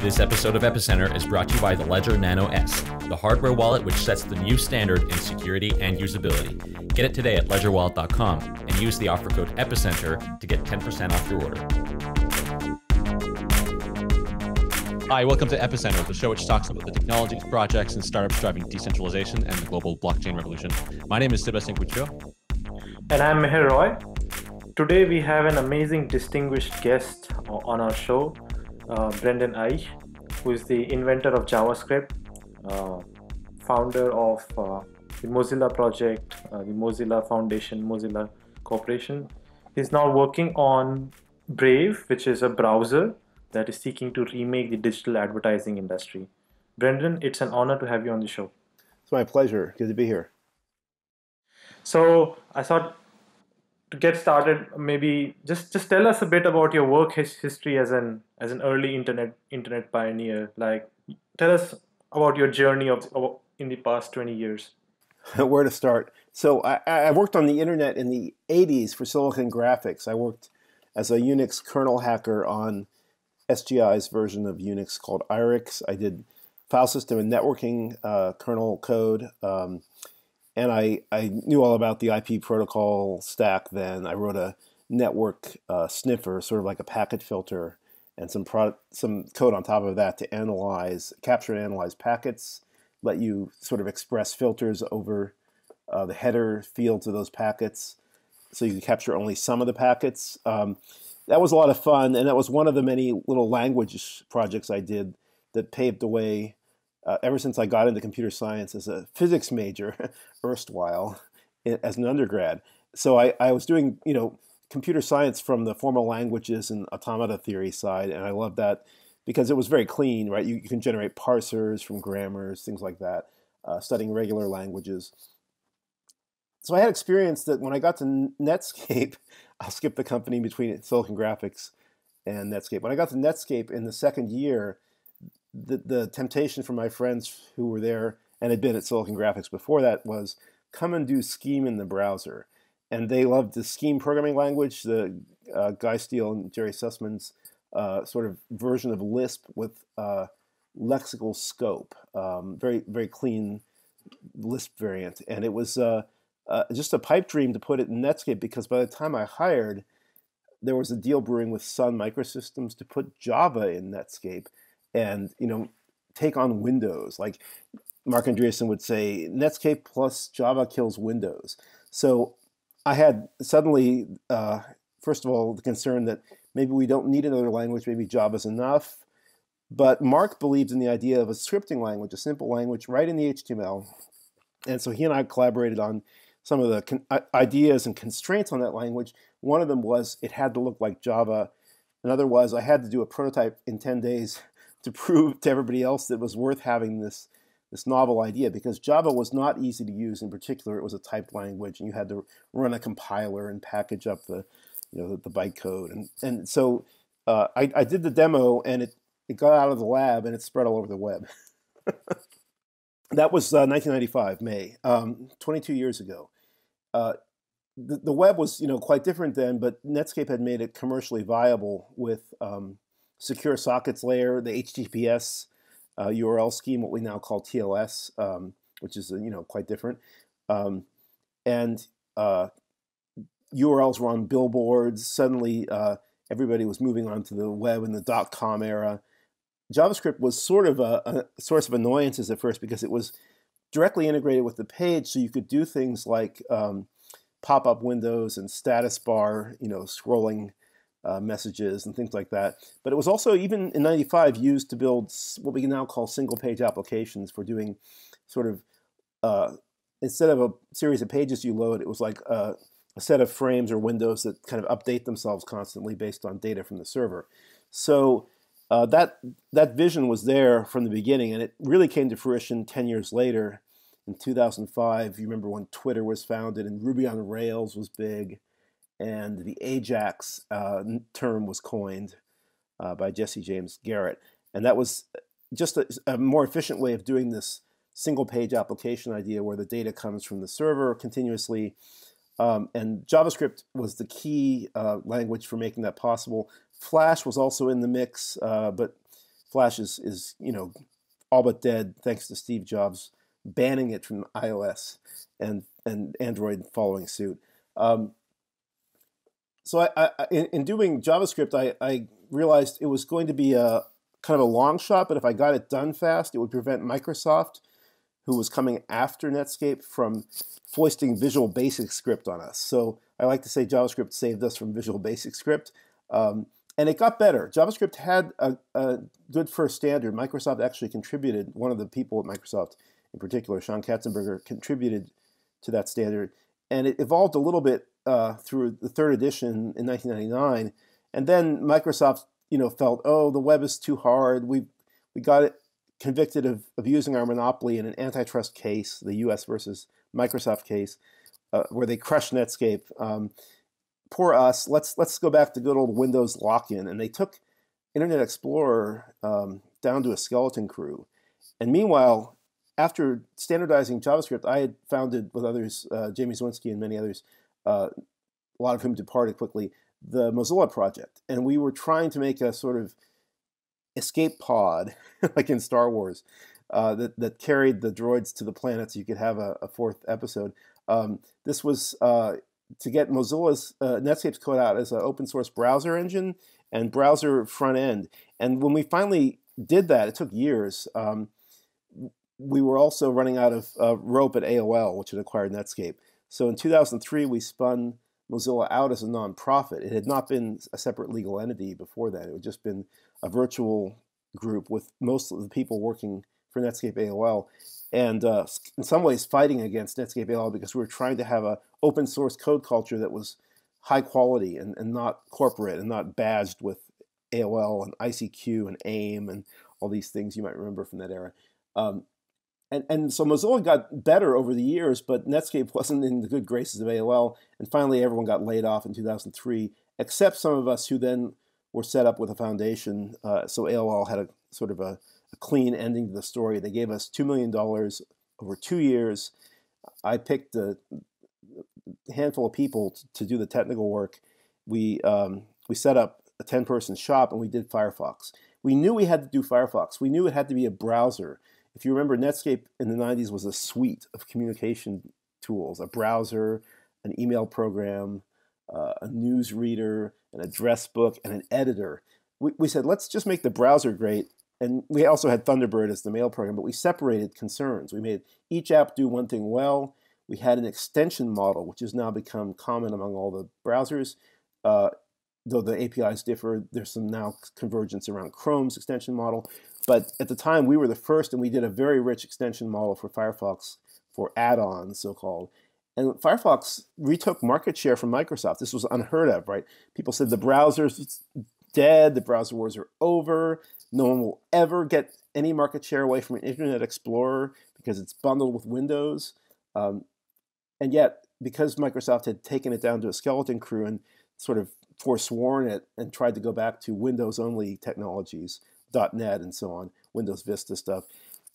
This episode of Epicenter is brought to you by the Ledger Nano S, the hardware wallet which sets the new standard in security and usability. Get it today at ledgerwallet.com and use the offer code EPICENTER to get 10% off your order. Hi, welcome to Epicenter, the show which talks about the technologies, projects, and startups driving decentralization and the global blockchain revolution. My name is Sebastien Couture. And I'm Meher Roy. Today we have an amazing distinguished guest on our show, uh, Brendan Eich, who is the inventor of JavaScript, uh, founder of uh, the Mozilla project, uh, the Mozilla Foundation, Mozilla Corporation. He's now working on Brave, which is a browser that is seeking to remake the digital advertising industry. Brendan, it's an honor to have you on the show. It's my pleasure. Good to be here. So I thought to get started, maybe just just tell us a bit about your work history as an as an early internet internet pioneer. Like, tell us about your journey of, of in the past twenty years. Where to start? So I, I worked on the internet in the '80s for Silicon Graphics. I worked as a Unix kernel hacker on SGI's version of Unix called IRIX. I did file system and networking uh, kernel code. Um, and I, I knew all about the IP protocol stack then. I wrote a network uh, sniffer, sort of like a packet filter, and some pro- some code on top of that to analyze, capture and analyze packets, let you sort of express filters over uh, the header fields of those packets, so you can capture only some of the packets. Um, that was a lot of fun, and that was one of the many little language projects I did that paved the way uh, ever since I got into computer science as a physics major, erstwhile, as an undergrad. So I, I was doing, you know, computer science from the formal languages and automata theory side, and I loved that because it was very clean, right? You, you can generate parsers from grammars, things like that, uh, studying regular languages. So I had experience that when I got to Netscape, I'll skip the company between Silicon Graphics and Netscape. When I got to Netscape in the second year, the, the temptation for my friends who were there and had been at Silicon Graphics before that was come and do Scheme in the browser. And they loved the Scheme programming language, the uh, Guy Steele and Jerry Sussman's uh, sort of version of Lisp with uh, lexical scope, um, very very clean Lisp variant. And it was uh, just a pipe dream to put it in Netscape because by the time I hired, there was a deal brewing with Sun Microsystems to put Java in Netscape and you know take on Windows. Like Marc Andreessen would say, Netscape plus Java kills Windows. So I had suddenly, uh, first of all, the concern that maybe we don't need another language, maybe Java's enough. But Marc believed in the idea of a scripting language, a simple language right in the HTML. And so he and I collaborated on some of the ideas and constraints on that language. One of them was it had to look like Java. Another was I had to do a prototype in 10 days to prove to everybody else that it was worth having this this novel idea because Java was not easy to use. In particular, it was a typed language, and you had to run a compiler and package up the you know the, the bytecode. And and so uh, I, I did the demo, and it it got out of the lab and it spread all over the web. that was uh, 1995 May, um, 22 years ago. Uh, the, the web was you know quite different then, but Netscape had made it commercially viable with um, secure sockets layer, the HTTPS uh, URL scheme, what we now call TLS, um, which is you know quite different, um, and uh, URLs were on billboards. Suddenly, uh, everybody was moving onto the web in the dot com era. JavaScript was sort of a, a source of annoyances at first because it was directly integrated with the page, so you could do things like um, pop-up windows and status bar, you know, scrolling uh, messages and things like that. But it was also, even in 95, used to build what we now call single page applications for doing sort of, uh, instead of a series of pages you load, it was like a, a, set of frames or windows that kind of update themselves constantly based on data from the server. So uh, that, that vision was there from the beginning, and it really came to fruition 10 years later. In 2005, you remember when Twitter was founded and Ruby on Rails was big and the Ajax uh, term was coined uh, by Jesse James Garrett. And that was uh, just a, a, more efficient way of doing this single page application idea where the data comes from the server continuously. Um, and JavaScript was the key uh, language for making that possible. Flash was also in the mix, uh, but Flash is, is, you know, all but dead thanks to Steve Jobs banning it from iOS and, and Android following suit. Um, so I, I, in, in, doing JavaScript, I, I, realized it was going to be a kind of a long shot, but if I got it done fast, it would prevent Microsoft, who was coming after Netscape, from foisting Visual Basic Script on us. So I like to say JavaScript saved us from Visual Basic Script. Um, and it got better. JavaScript had a, a, good first standard. Microsoft actually contributed, one of the people at Microsoft in particular, Shon Katzenberger, contributed to that standard. And it evolved a little bit uh, through the third edition in 1999. And then Microsoft, you know, felt, oh, the web is too hard. We we got convicted of, of using our monopoly in an antitrust case, the U.S. versus Microsoft case, uh, where they crushed Netscape. Um, poor us. Let's let's go back to good old Windows lock-in, and they took Internet Explorer um, down to a skeleton crew. And meanwhile, after standardizing JavaScript, I had founded with others, uh, Jamie Zawinski and many others, uh, a lot of whom departed quickly, the Mozilla project. And we were trying to make a sort of escape pod, like in Star Wars, uh, that, that carried the droids to the planet so you could have a, a fourth episode. Um, this was uh, to get Mozilla's uh, Netscape's code out as an open source browser engine and browser front end. And when we finally did that, it took years. Um, we were also running out of uh, rope at AOL, which had acquired Netscape. So in 2003, we spun Mozilla out as a nonprofit. It had not been a separate legal entity before that. It had just been a virtual group with most of the people working for Netscape AOL, and uh, in some ways fighting against Netscape AOL because we were trying to have an open source code culture that was high quality and, and not corporate and not badged with AOL and ICQ and AIM and all these things you might remember from that era. Um, and, and so Mozilla got better over the years, but Netscape wasn't in the good graces of AOL. And finally, everyone got laid off in 2003, except some of us who then were set up with a foundation. Uh, so AOL had a sort of a, a, clean ending to the story. They gave us $2 million over two years. I picked a handful of people to, do the technical work. We, um, we set up a 10 person shop and we did Firefox. We knew we had to do Firefox. We knew it had to be a browser if you remember, Netscape in the 90s was a suite of communication tools, a browser, an email program, uh, a news reader, an address book, and an editor. We, we said, let's just make the browser great. And we also had Thunderbird as the mail program, but we separated concerns. We made each app do one thing well. We had an extension model, which has now become common among all the browsers. Uh, though the APIs differ, there's some now convergence around Chrome's extension model. But at the time, we were the first, and we did a very rich extension model for Firefox for add-ons, so-called. And Firefox retook market share from Microsoft. This was unheard of, right? People said the browser's dead, the browser wars are over, no one will ever get any market share away from Internet Explorer because it's bundled with Windows. Um, and yet, because Microsoft had taken it down to a skeleton crew and sort of forsworn it and tried to go back to Windows-only technologies, .NET and so on, Windows Vista stuff,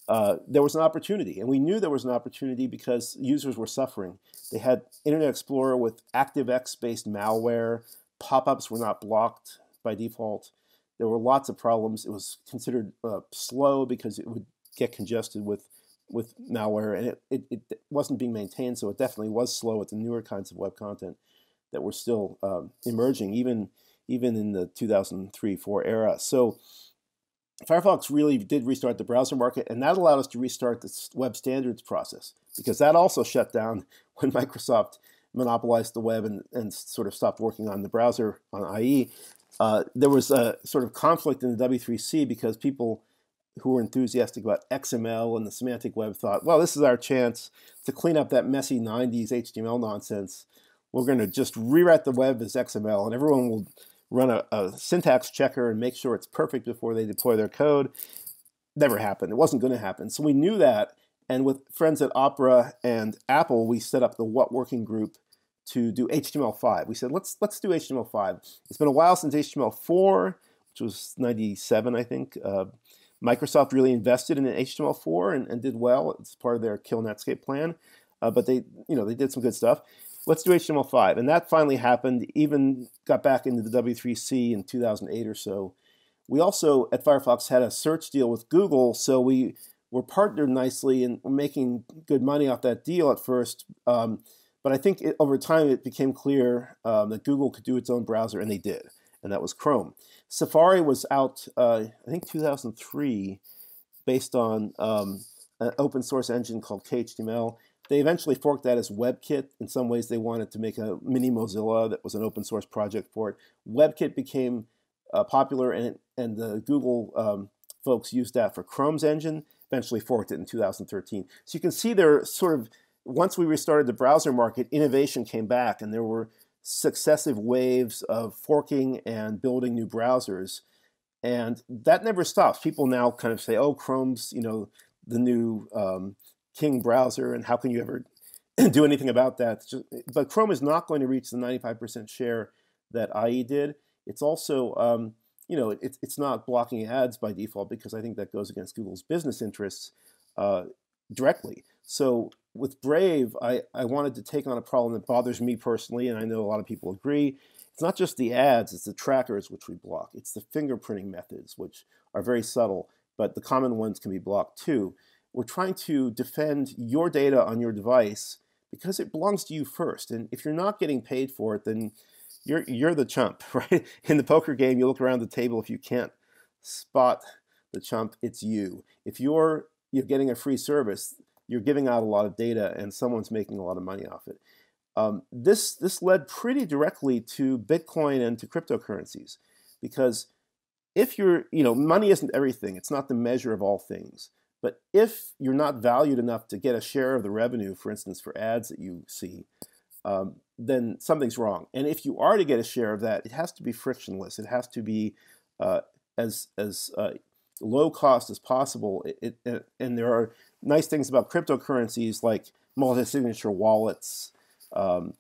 uh, there was an opportunity. And we knew there was an opportunity because users were suffering. They had Internet Explorer with ActiveX-based malware. Pop-ups were not blocked by default. There were lots of problems. It was considered uh, slow because it would get congested with with malware, and it, it, it, wasn't being maintained, so it definitely was slow with the newer kinds of web content that were still um, emerging, even even in the 2003-4 era. So Firefox really did restart the browser market, and that allowed us to restart the web standards process because that also shut down when Microsoft monopolized the web and, and sort of stopped working on the browser on IE. Uh, there was a sort of conflict in the W3C because people who were enthusiastic about XML and the semantic web thought, well, this is our chance to clean up that messy 90s HTML nonsense. We're going to just rewrite the web as XML, and everyone will run a, a, syntax checker and make sure it's perfect before they deploy their code. Never happened. It wasn't going to happen. So we knew that. And with friends at Opera and Apple, we set up the What Working Group to do HTML5. We said, let's, let's do HTML5. It's been a while since HTML4, which was 97, I think. Uh, Microsoft really invested in HTML4 and, and did well. It's part of their Kill Netscape plan. Uh, but they, you know, they did some good stuff. Let's do HTML5, and that finally happened. Even got back into the W3C in 2008 or so. We also at Firefox had a search deal with Google, so we were partnered nicely and making good money off that deal at first. Um, but I think it, over time it became clear um, that Google could do its own browser, and they did, and that was Chrome. Safari was out, uh, I think, 2003, based on um, an open source engine called KHTML. They eventually forked that as WebKit. In some ways, they wanted to make a mini Mozilla that was an open source project for it. WebKit became uh, popular, and and the Google um, folks used that for Chrome's engine. Eventually, forked it in 2013. So you can see they're sort of once we restarted the browser market, innovation came back, and there were successive waves of forking and building new browsers. And that never stops. People now kind of say, "Oh, Chrome's you know the new um, king browser, and how can you ever do anything about that?" Just, but Chrome is not going to reach the 95% share that IE did. It's also um, you know it, it's not blocking ads by default because I think that goes against Google's business interests uh, directly. So with Brave, I, I wanted to take on a problem that bothers me personally, and I know a lot of people agree. It's not just the ads, it's the trackers which we block. It's the fingerprinting methods, which are very subtle, but the common ones can be blocked too. We're trying to defend your data on your device because it belongs to you first. And if you're not getting paid for it, then you're, you're the chump, right? In the poker game, you look around the table. If you can't spot the chump, it's you. If you're, you're getting a free service, you're giving out a lot of data and someone's making a lot of money off it. Um, this, this led pretty directly to Bitcoin and to cryptocurrencies because if you're, you know, money isn't everything, it's not the measure of all things. But if you're not valued enough to get a share of the revenue, for instance, for ads that you see, um, then something's wrong. And if you are to get a share of that, it has to be frictionless. It has to be uh, as as uh, low cost as possible. It, it, and there are nice things about cryptocurrencies like multi-signature wallets. Um,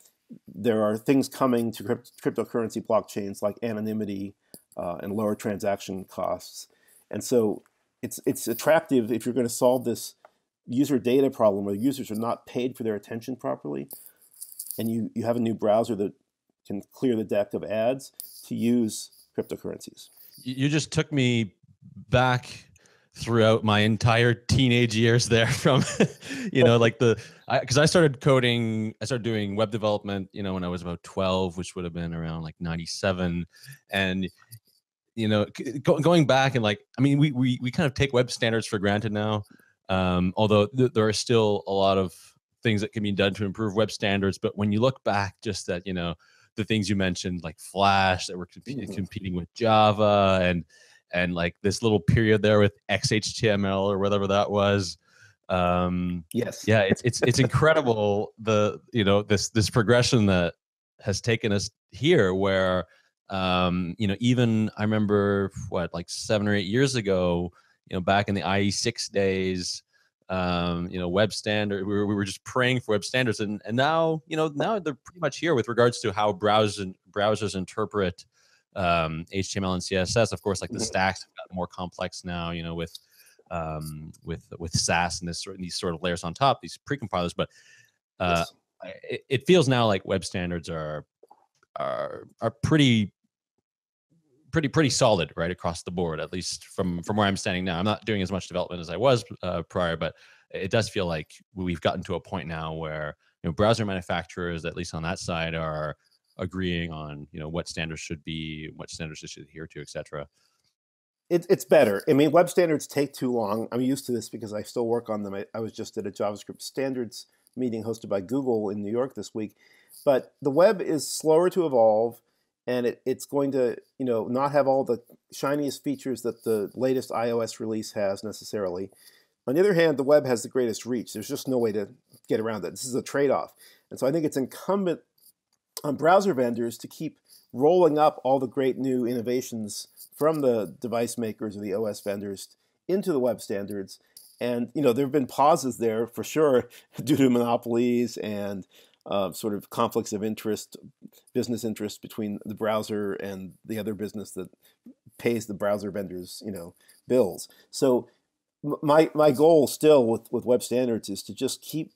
there are things coming to crypt cryptocurrency blockchains like anonymity uh, and lower transaction costs. And so it's it's attractive if you're going to solve this user data problem where users are not paid for their attention properly, and you, you have a new browser that can clear the deck of ads to use cryptocurrencies. You just took me back throughout my entire teenage years there from you know like the because I, I, started coding i started doing web development you know when i was about 12 which would have been around like 97 and you know go, going back and like i mean we, we we kind of take web standards for granted now um, although th- there are still a lot of things that can be done to improve web standards but when you look back just that you know the things you mentioned like flash that were comp- mm-hmm. competing with java and and like this little period there with XHTML or whatever that was. Um, yes. Yeah, it's it's it's incredible the you know this this progression that has taken us here where um, you know even I remember what like seven or eight years ago you know back in the IE6 days um, you know web standard we were, we were just praying for web standards and and now you know now they're pretty much here with regards to how browsers browsers interpret um, HTML and CSS. Of course, like the mm-hmm. stacks have gotten more complex now, you know, with um, with with Sass and this these sort of layers on top, these precompilers. But uh, yes. it, it, feels now like web standards are are are pretty pretty pretty solid right across the board. At least from from where I'm standing now. I'm not doing as much development as I was uh, prior, but it does feel like we've gotten to a point now where you know browser manufacturers, at least on that side, are agreeing on you know what standards should be, what standards they should adhere to, etc. It, it's better. I mean, web standards take too long. I'm used to this because I still work on them. I, I was just at a JavaScript standards meeting hosted by Google in New York this week. But the web is slower to evolve, and it, it's going to you know not have all the shiniest features that the latest iOS release has necessarily. On the other hand, the web has the greatest reach. There's just no way to get around that. This is a trade-off. And so I think it's incumbent on browser vendors to keep rolling up all the great new innovations from the device makers or the OS vendors into the web standards. And you know there have been pauses there for sure due to monopolies and uh, sort of conflicts of interest, business interest between the browser and the other business that pays the browser vendors, you know, bills. So my my goal still with, with web standards is to just keep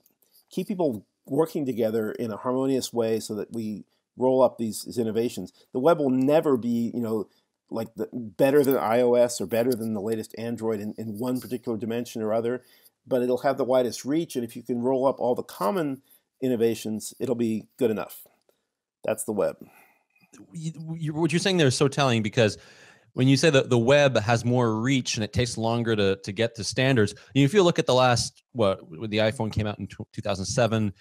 keep people working together in a harmonious way so that we roll up these, these innovations. The web will never be, you know, like the, better than iOS or better than the latest Android in, in one particular dimension or other, but it'll have the widest reach. And if you can roll up all the common innovations, it'll be good enough. That's the web. You, what you're saying there is so telling because when you say that the web has more reach and it takes longer to, to get to standards, if you look at the last, what, when the iPhone came out in 2007,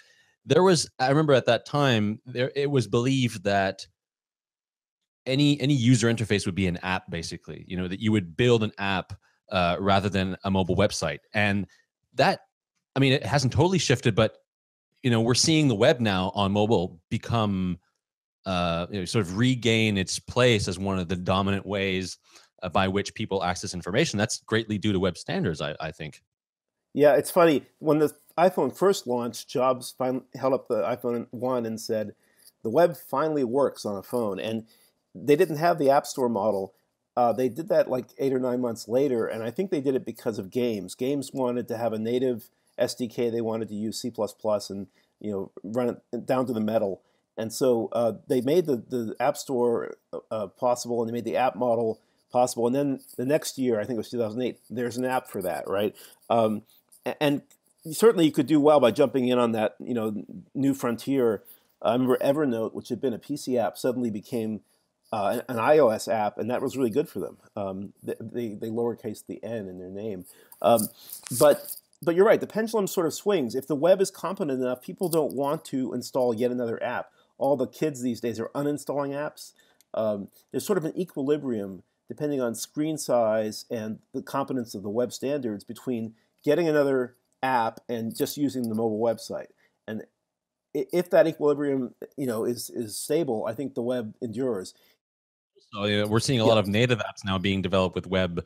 there was, I remember at that time, there it was believed that any any user interface would be an app basically you know that you would build an app uh, rather than a mobile website and that i mean it hasn't totally shifted but you know we're seeing the web now on mobile become uh, you know, sort of regain its place as one of the dominant ways uh, by which people access information. That's greatly due to web standards, I, I think. Yeah, it's funny. When the iPhone first launched, Jobs finally held up the iPhone 1 and said, the web finally works on a phone. And they didn't have the App Store model. Uh, they did that like eight or nine months later, and I think they did it because of games. Games wanted to have a native SDK. They wanted to use C++ and you know run it down to the metal. And so uh, they made the, the App Store uh, possible and they made the app model possible. And then the next year, I think it was 2008, there's an app for that, right? Um, and certainly you could do well by jumping in on that, you know, new frontier. I remember Evernote, which had been a PC app, suddenly became uh, an, iOS app, and that was really good for them. Um, they, they, lowercase the n in their name. Um, but but you're right. The pendulum sort of swings. If the web is competent enough, people don't want to install yet another app all the kids these days are uninstalling apps. Um, there's sort of an equilibrium depending on screen size and the competence of the web standards between getting another app and just using the mobile website. And if that equilibrium, you know, is is stable, I think the web endures. So yeah, we're seeing a yeah. lot of native apps now being developed with web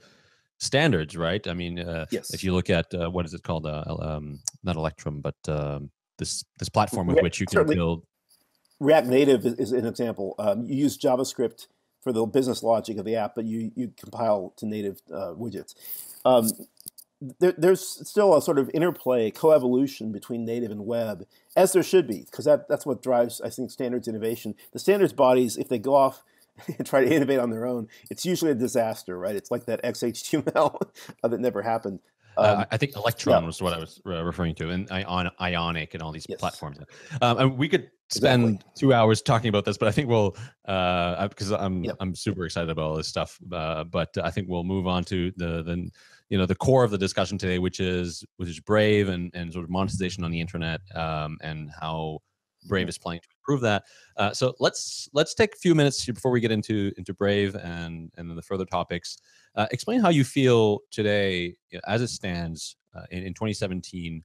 standards, right? I mean, uh, yes. if you look at uh, what is it called, uh, um, not Electrum, but um, this this platform with which you can build React Native is, is an example. Um, you use JavaScript for the business logic of the app, but you, you compile to native uh, widgets. There, there's still a sort of interplay, coevolution between native and web, as there should be, because that, that's what drives, I think, standards innovation. The standards bodies, if they go off and try to innovate on their own, it's usually a disaster, right? It's like that XHTML that never happened. Uh, um, I think Electron yeah. was what I was uh, referring to, and Ion, Ionic and all these yes. platforms. Um, and we could spend exactly. two hours talking about this, but I think we'll uh, because I'm yep. I'm super excited about all this stuff. Uh, but I think we'll move on to the the you know the core of the discussion today, which is which is Brave and and sort of monetization on the internet um, and how Brave is planning to improve that. Uh, so let's let's take a few minutes before we get into into Brave and and then the further topics. Uh, explain how you feel today, as it stands uh, in, in 2017,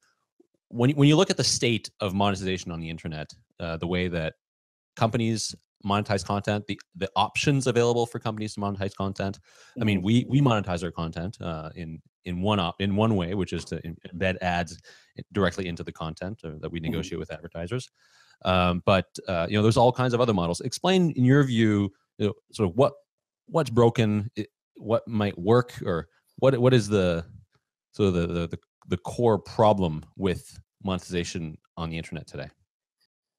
when when you look at the state of monetization on the internet, uh, the way that companies monetize content, the the options available for companies to monetize content. I mean, mm-hmm. we we monetize our content uh, in in one op, in one way, which is to embed ads directly into the content uh, that we mm-hmm. negotiate mm-hmm. with advertisers. Um, but uh, you know, there's all kinds of other models. Explain, in your view, you know, sort of what what's broken, what might work, or what what is the sort of the the, the, the core problem with monetization on the internet today.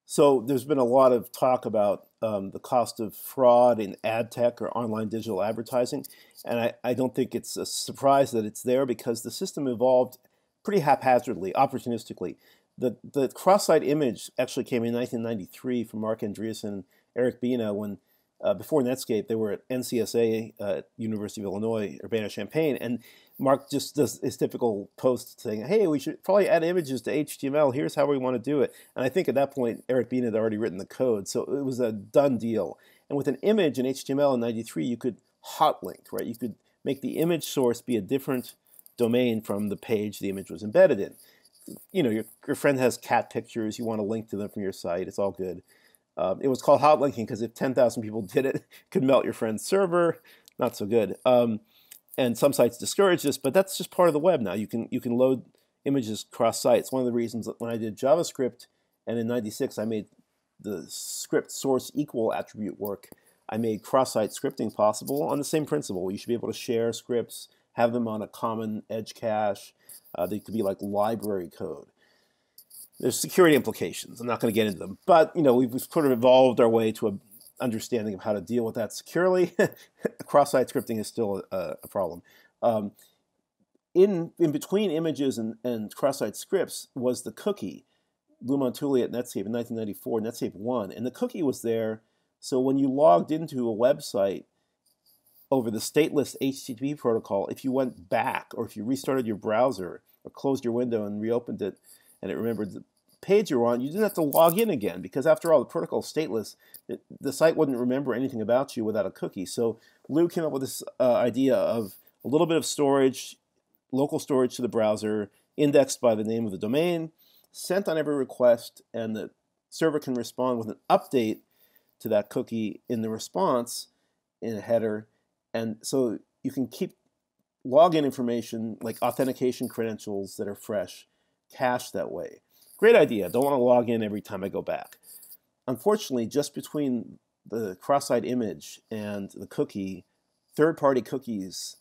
So there's been a lot of talk about um, the cost of fraud in ad tech or online digital advertising, and I, I don't think it's a surprise that it's there because the system evolved pretty haphazardly, opportunistically. The the cross-site image actually came in 1993 from Marc Andreessen and Eric Bina when uh, before Netscape they were at NCSA uh, University of Illinois Urbana-Champaign, and Marc just does his typical post saying, "Hey, we should probably add images to HTML. Here's how we want to do it." And I think at that point Eric Bina had already written the code, so it was a done deal. And with an image in HTML in '93, you could hot link, right? You could make the image source be a different domain from the page the image was embedded in you know, your, your friend has cat pictures, you want to link to them from your site, it's all good. Uh, it was called hot linking because if 10,000 people did it, it could melt your friend's server. Not so good. Um, and some sites discourage this, but that's just part of the web now. You can you can load images cross sites. One of the reasons that when I did JavaScript and in 96 I made the script source equal attribute work, I made cross-site scripting possible on the same principle. You should be able to share scripts, have them on a common edge cache. Uh, they could be like library code. There's security implications. I'm not going to get into them, but you know we've, we've sort of evolved our way to a understanding of how to deal with that securely. Cross-site scripting is still a, a problem. Um, in in between images and, and cross-site scripts was the cookie. Lou Montulli at Netscape in 1994, Netscape 1, and the cookie was there. So when you logged into a website over the stateless HTTP protocol, if you went back or if you restarted your browser or closed your window and reopened it, and it remembered the page you were on, you didn't have to log in again because after all, the protocol is stateless. It, the site wouldn't remember anything about you without a cookie. So Lou came up with this uh, idea of a little bit of storage, local storage to the browser, indexed by the name of the domain, sent on every request, and the server can respond with an update to that cookie in the response in a header. And so you can keep login information like authentication credentials that are fresh cached that way. Great idea. Don't want to log in every time I go back. Unfortunately, just between the cross-site image and the cookie, third-party cookies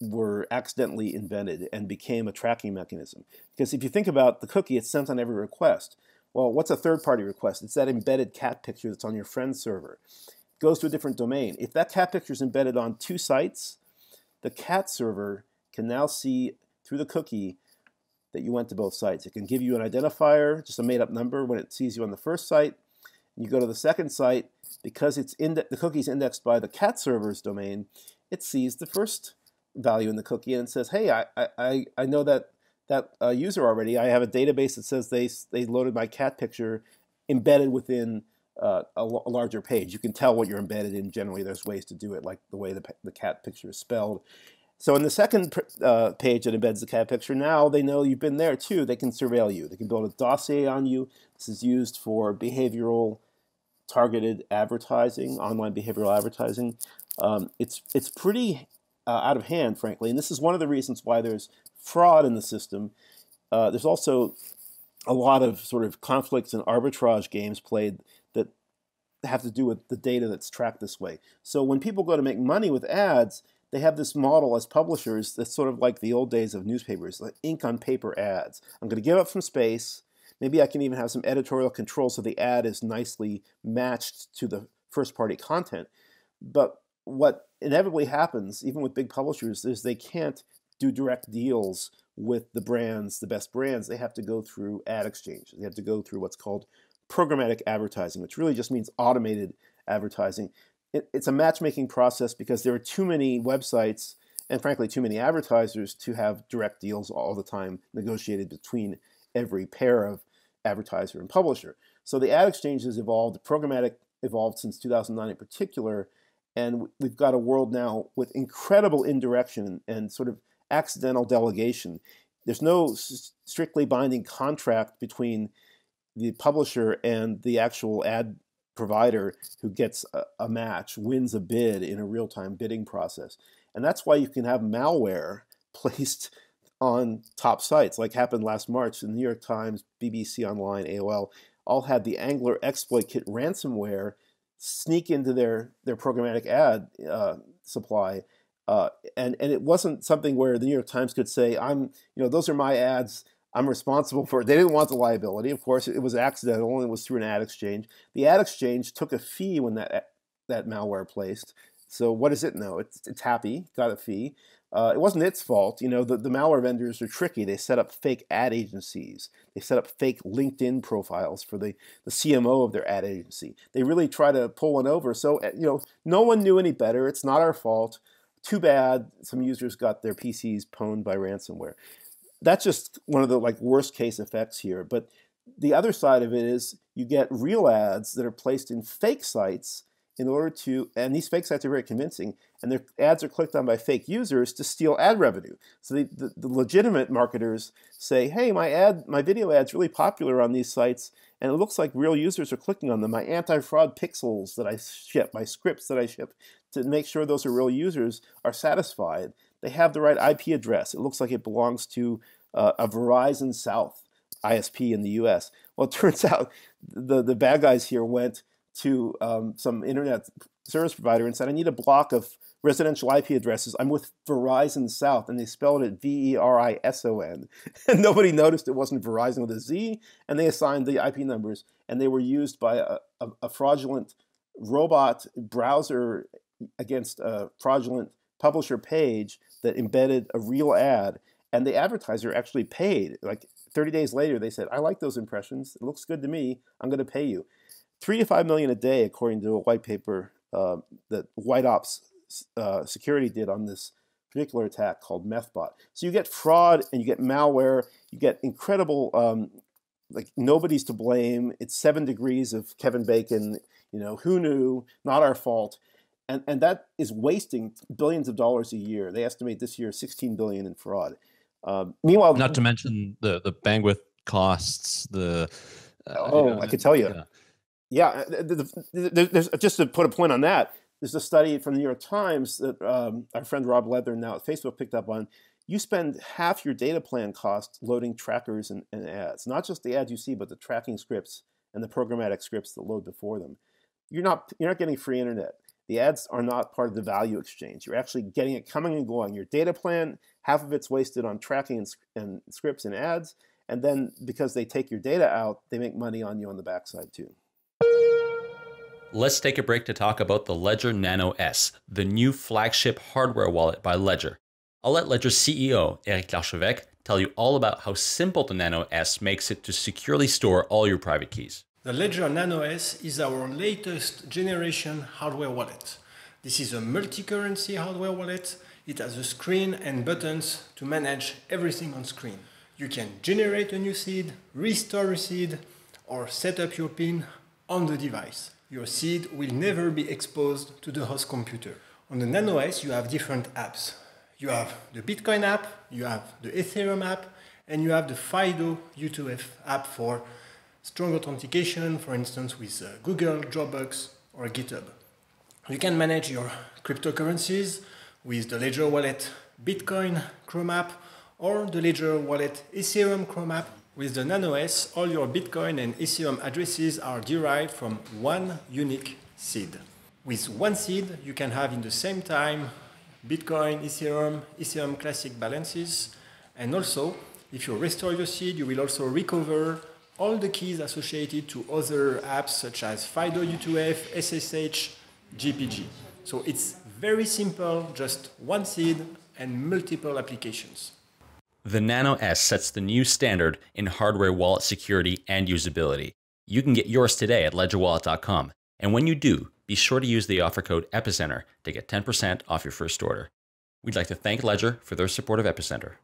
were accidentally invented and became a tracking mechanism. Because if you think about the cookie, it's sent on every request. Well, what's a third-party request? It's that embedded cat picture that's on your friend's server. It goes to a different domain. If that cat picture is embedded on two sites, the cat server can now see through the cookie that you went to both sites. It can give you an identifier, just a made-up number when it sees you on the first site. You go to the second site, because it's the cookie is indexed by the cat server's domain, it sees the first value in the cookie and says, hey, I, I, I know that that uh, user already. I have a database that says they, they loaded my cat picture embedded within uh, a, a, larger page. You can tell what you're embedded in. Generally, there's ways to do it, like the way the, the cat picture is spelled. So in the second uh, page that embeds the cat picture, now they know you've been there too. They can surveil you. They can build a dossier on you. This is used for behavioral targeted advertising, online behavioral advertising. Um, it's, it's pretty uh, out of hand, frankly, and this is one of the reasons why there's fraud in the system. Uh, there's also a lot of sort of conflicts and arbitrage games played that have to do with the data that's tracked this way. So when people go to make money with ads, they have this model as publishers that's sort of like the old days of newspapers, like ink on paper ads. I'm going to give up some space. Maybe I can even have some editorial control so the ad is nicely matched to the first party content. But what inevitably happens, even with big publishers, is they can't do direct deals with the brands, the best brands. They have to go through ad exchange. They have to go through what's called programmatic advertising, which really just means automated advertising it, it's a matchmaking process because there are too many websites and frankly too many advertisers to have direct deals all the time negotiated between every pair of advertiser and publisher. So the ad exchange has evolved, programmatic evolved since 2009 in particular, and we've got a world now with incredible indirection and sort of accidental delegation. There's no strictly binding contract between the publisher and the actual ad provider who gets a, a match wins a bid in a real-time bidding process. And that's why you can have malware placed on top sites, like happened last March. The New York Times, BBC Online, AOL, all had the Angler exploit kit ransomware sneak into their, their programmatic ad uh, supply. Uh, and, and it wasn't something where the New York Times could say, I'm, you know, those are my ads I'm responsible for it. They didn't want the liability. Of course, it was accidental and it was through an ad exchange. The ad exchange took a fee when that that malware placed. So what does it know? It's, it's happy, got a fee. Uh, it wasn't its fault. You know, the, the malware vendors are tricky. They set up fake ad agencies. They set up fake LinkedIn profiles for the, the CMO of their ad agency. They really try to pull one over. So, eh, you know, no one knew any better. It's not our fault. Too bad some users got their PCs pwned by ransomware that's just one of the like worst case effects here. But the other side of it is you get real ads that are placed in fake sites in order to, and these fake sites are very convincing, and their ads are clicked on by fake users to steal ad revenue. So the, the, the legitimate marketers say, hey, my ad, my video ad's really popular on these sites, and it looks like real users are clicking on them. My anti-fraud pixels that I ship, my scripts that I ship, to make sure those are real users are satisfied. They have the right IP address. It looks like it belongs to uh, a Verizon South ISP in the US. Well, it turns out the, the bad guys here went to um, some internet service provider and said, I need a block of residential IP addresses. I'm with Verizon South, and they spelled it V E R I S O N. And nobody noticed it wasn't Verizon with a Z, and they assigned the IP numbers, and they were used by a, a, a fraudulent robot browser against a fraudulent publisher page that embedded a real ad. And the advertiser actually paid. Like 30 days later, they said, I like those impressions. It looks good to me. I'm going to pay you. Three to five million a day, according to a white paper uh, that White Ops uh, Security did on this particular attack called MethBot. So you get fraud and you get malware. You get incredible, um, like nobody's to blame. It's seven degrees of Kevin Bacon. You know, who knew? Not our fault. And, and that is wasting billions of dollars a year. They estimate this year 16 billion in fraud. Um, meanwhile, not to mention the the bandwidth costs. The uh, oh, you know, I could tell you. Yeah, yeah uh, the, the, there's just to put a point on that. There's a study from the New York Times that um, our friend Rob Leathern now at Facebook picked up on. You spend half your data plan cost loading trackers and, and ads, not just the ads you see, but the tracking scripts and the programmatic scripts that load before them. You're not you're not getting free internet. The ads are not part of the value exchange. You're actually getting it coming and going. Your data plan, half of it's wasted on tracking and, and scripts and ads. And then because they take your data out, they make money on you on the backside too. Let's take a break to talk about the Ledger Nano S, the new flagship hardware wallet by Ledger. I'll let Ledger CEO Eric Larchevêque tell you all about how simple the Nano S makes it to securely store all your private keys. The Ledger Nano S is our latest generation hardware wallet. This is a multi-currency hardware wallet. It has a screen and buttons to manage everything on screen. You can generate a new seed, restore a seed, or set up your PIN on the device. Your seed will never be exposed to the host computer. On the Nano S, you have different apps. You have the Bitcoin app, you have the Ethereum app, and you have the FIDO U2F app for strong authentication, for instance, with uh, Google, Dropbox, or GitHub. You can manage your cryptocurrencies with the Ledger Wallet Bitcoin Chrome app or the Ledger Wallet Ethereum Chrome app. With the Nano S, all your Bitcoin and Ethereum addresses are derived from one unique seed. With one seed, you can have in the same time Bitcoin, Ethereum, Ethereum Classic balances, and also, if you restore your seed, you will also recover all the keys associated to other apps such as FIDO U2F, SSH, GPG. So it's very simple, just one seed and multiple applications. The Nano S sets the new standard in hardware wallet security and usability. You can get yours today at ledgerwallet.com. And when you do, be sure to use the offer code EPICENTER to get 10% off your first order. We'd like to thank Ledger for their support of Epicenter.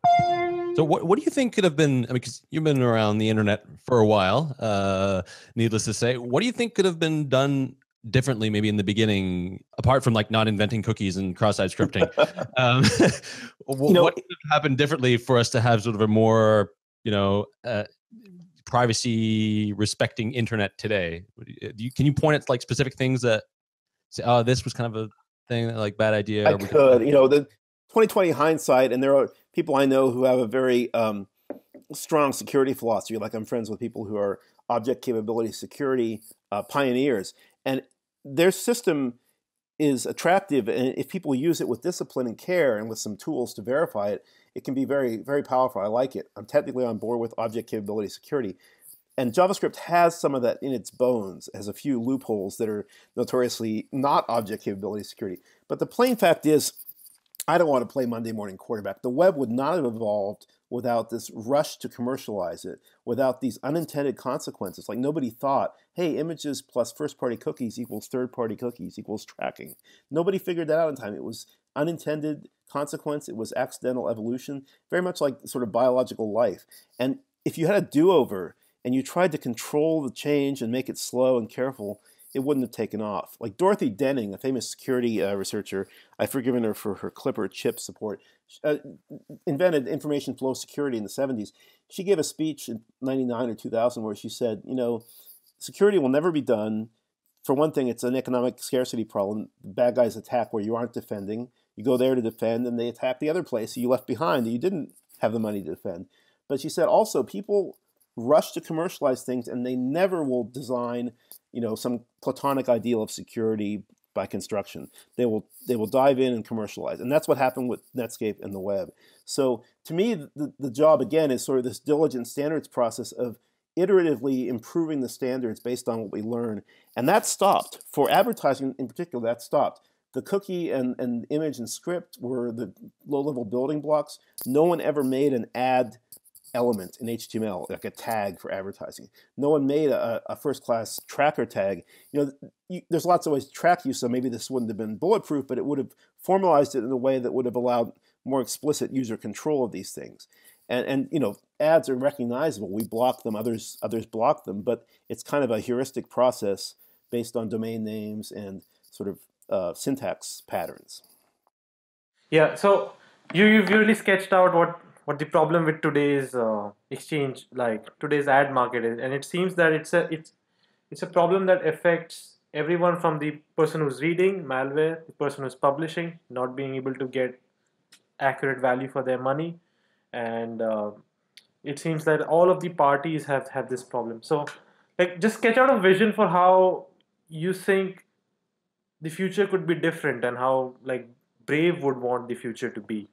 So what what do you think could have been? I mean, because you've been around the internet for a while. Uh, needless to say, what do you think could have been done differently, maybe in the beginning, apart from like not inventing cookies and cross-site scripting? um, what, you know, what could have happened differently for us to have sort of a more, you know, uh, privacy respecting internet today? You, can you point at like specific things that say, oh, this was kind of a thing, like bad idea? I could, you know, the 2020 hindsight, and there are people I know who have a very um, strong security philosophy. Like I'm friends with people who are object capability security uh, pioneers, and their system is attractive. And if people use it with discipline and care and with some tools to verify it, it can be very, very powerful. I like it. I'm technically on board with object capability security. And JavaScript has some of that in its bones, has a few loopholes that are notoriously not object capability security. But the plain fact is, I don't want to play Monday morning quarterback. The web would not have evolved without this rush to commercialize it, without these unintended consequences. Like nobody thought, hey, images plus first party cookies equals third party cookies equals tracking. Nobody figured that out in time. It was unintended consequence, it was accidental evolution, very much like sort of biological life. And if you had a do over and you tried to control the change and make it slow and careful, it wouldn't have taken off. Like Dorothy Denning, a famous security uh, researcher, I've forgiven her for her Clipper chip support, uh, invented information flow security in the 70s. She gave a speech in 99 or 2000 where she said, you know, security will never be done. For one thing, it's an economic scarcity problem. Bad guys attack where you aren't defending. You go there to defend, and they attack the other place you left behind that you didn't have the money to defend. But she said also, people rush to commercialize things and they never will design you know some platonic ideal of security by construction. They will they will dive in and commercialize, and that's what happened with Netscape and the web. So to me, the, the job again is sort of this diligent standards process of iteratively improving the standards based on what we learn, and that stopped for advertising in particular. That stopped. The cookie and, and image and script were the low level building blocks. No one ever made an ad element in HTML, like a tag for advertising. No one made a, a first-class tracker tag. You know, you, there's lots of ways to track you, so maybe this wouldn't have been bulletproof, but it would have formalized it in a way that would have allowed more explicit user control of these things. And, and you know, ads are recognizable. We block them, others others block them, but it's kind of a heuristic process based on domain names and sort of uh, syntax patterns. Yeah, so you, you've really sketched out what what the problem with today's uh, exchange like today's ad market is and it seems that it's a it's it's a problem that affects everyone from the person who's reading malware the person who's publishing not being able to get accurate value for their money. And uh, it seems that all of the parties have have this problem. So like just sketch out a vision for how you think the future could be different and how like brave would want the future to be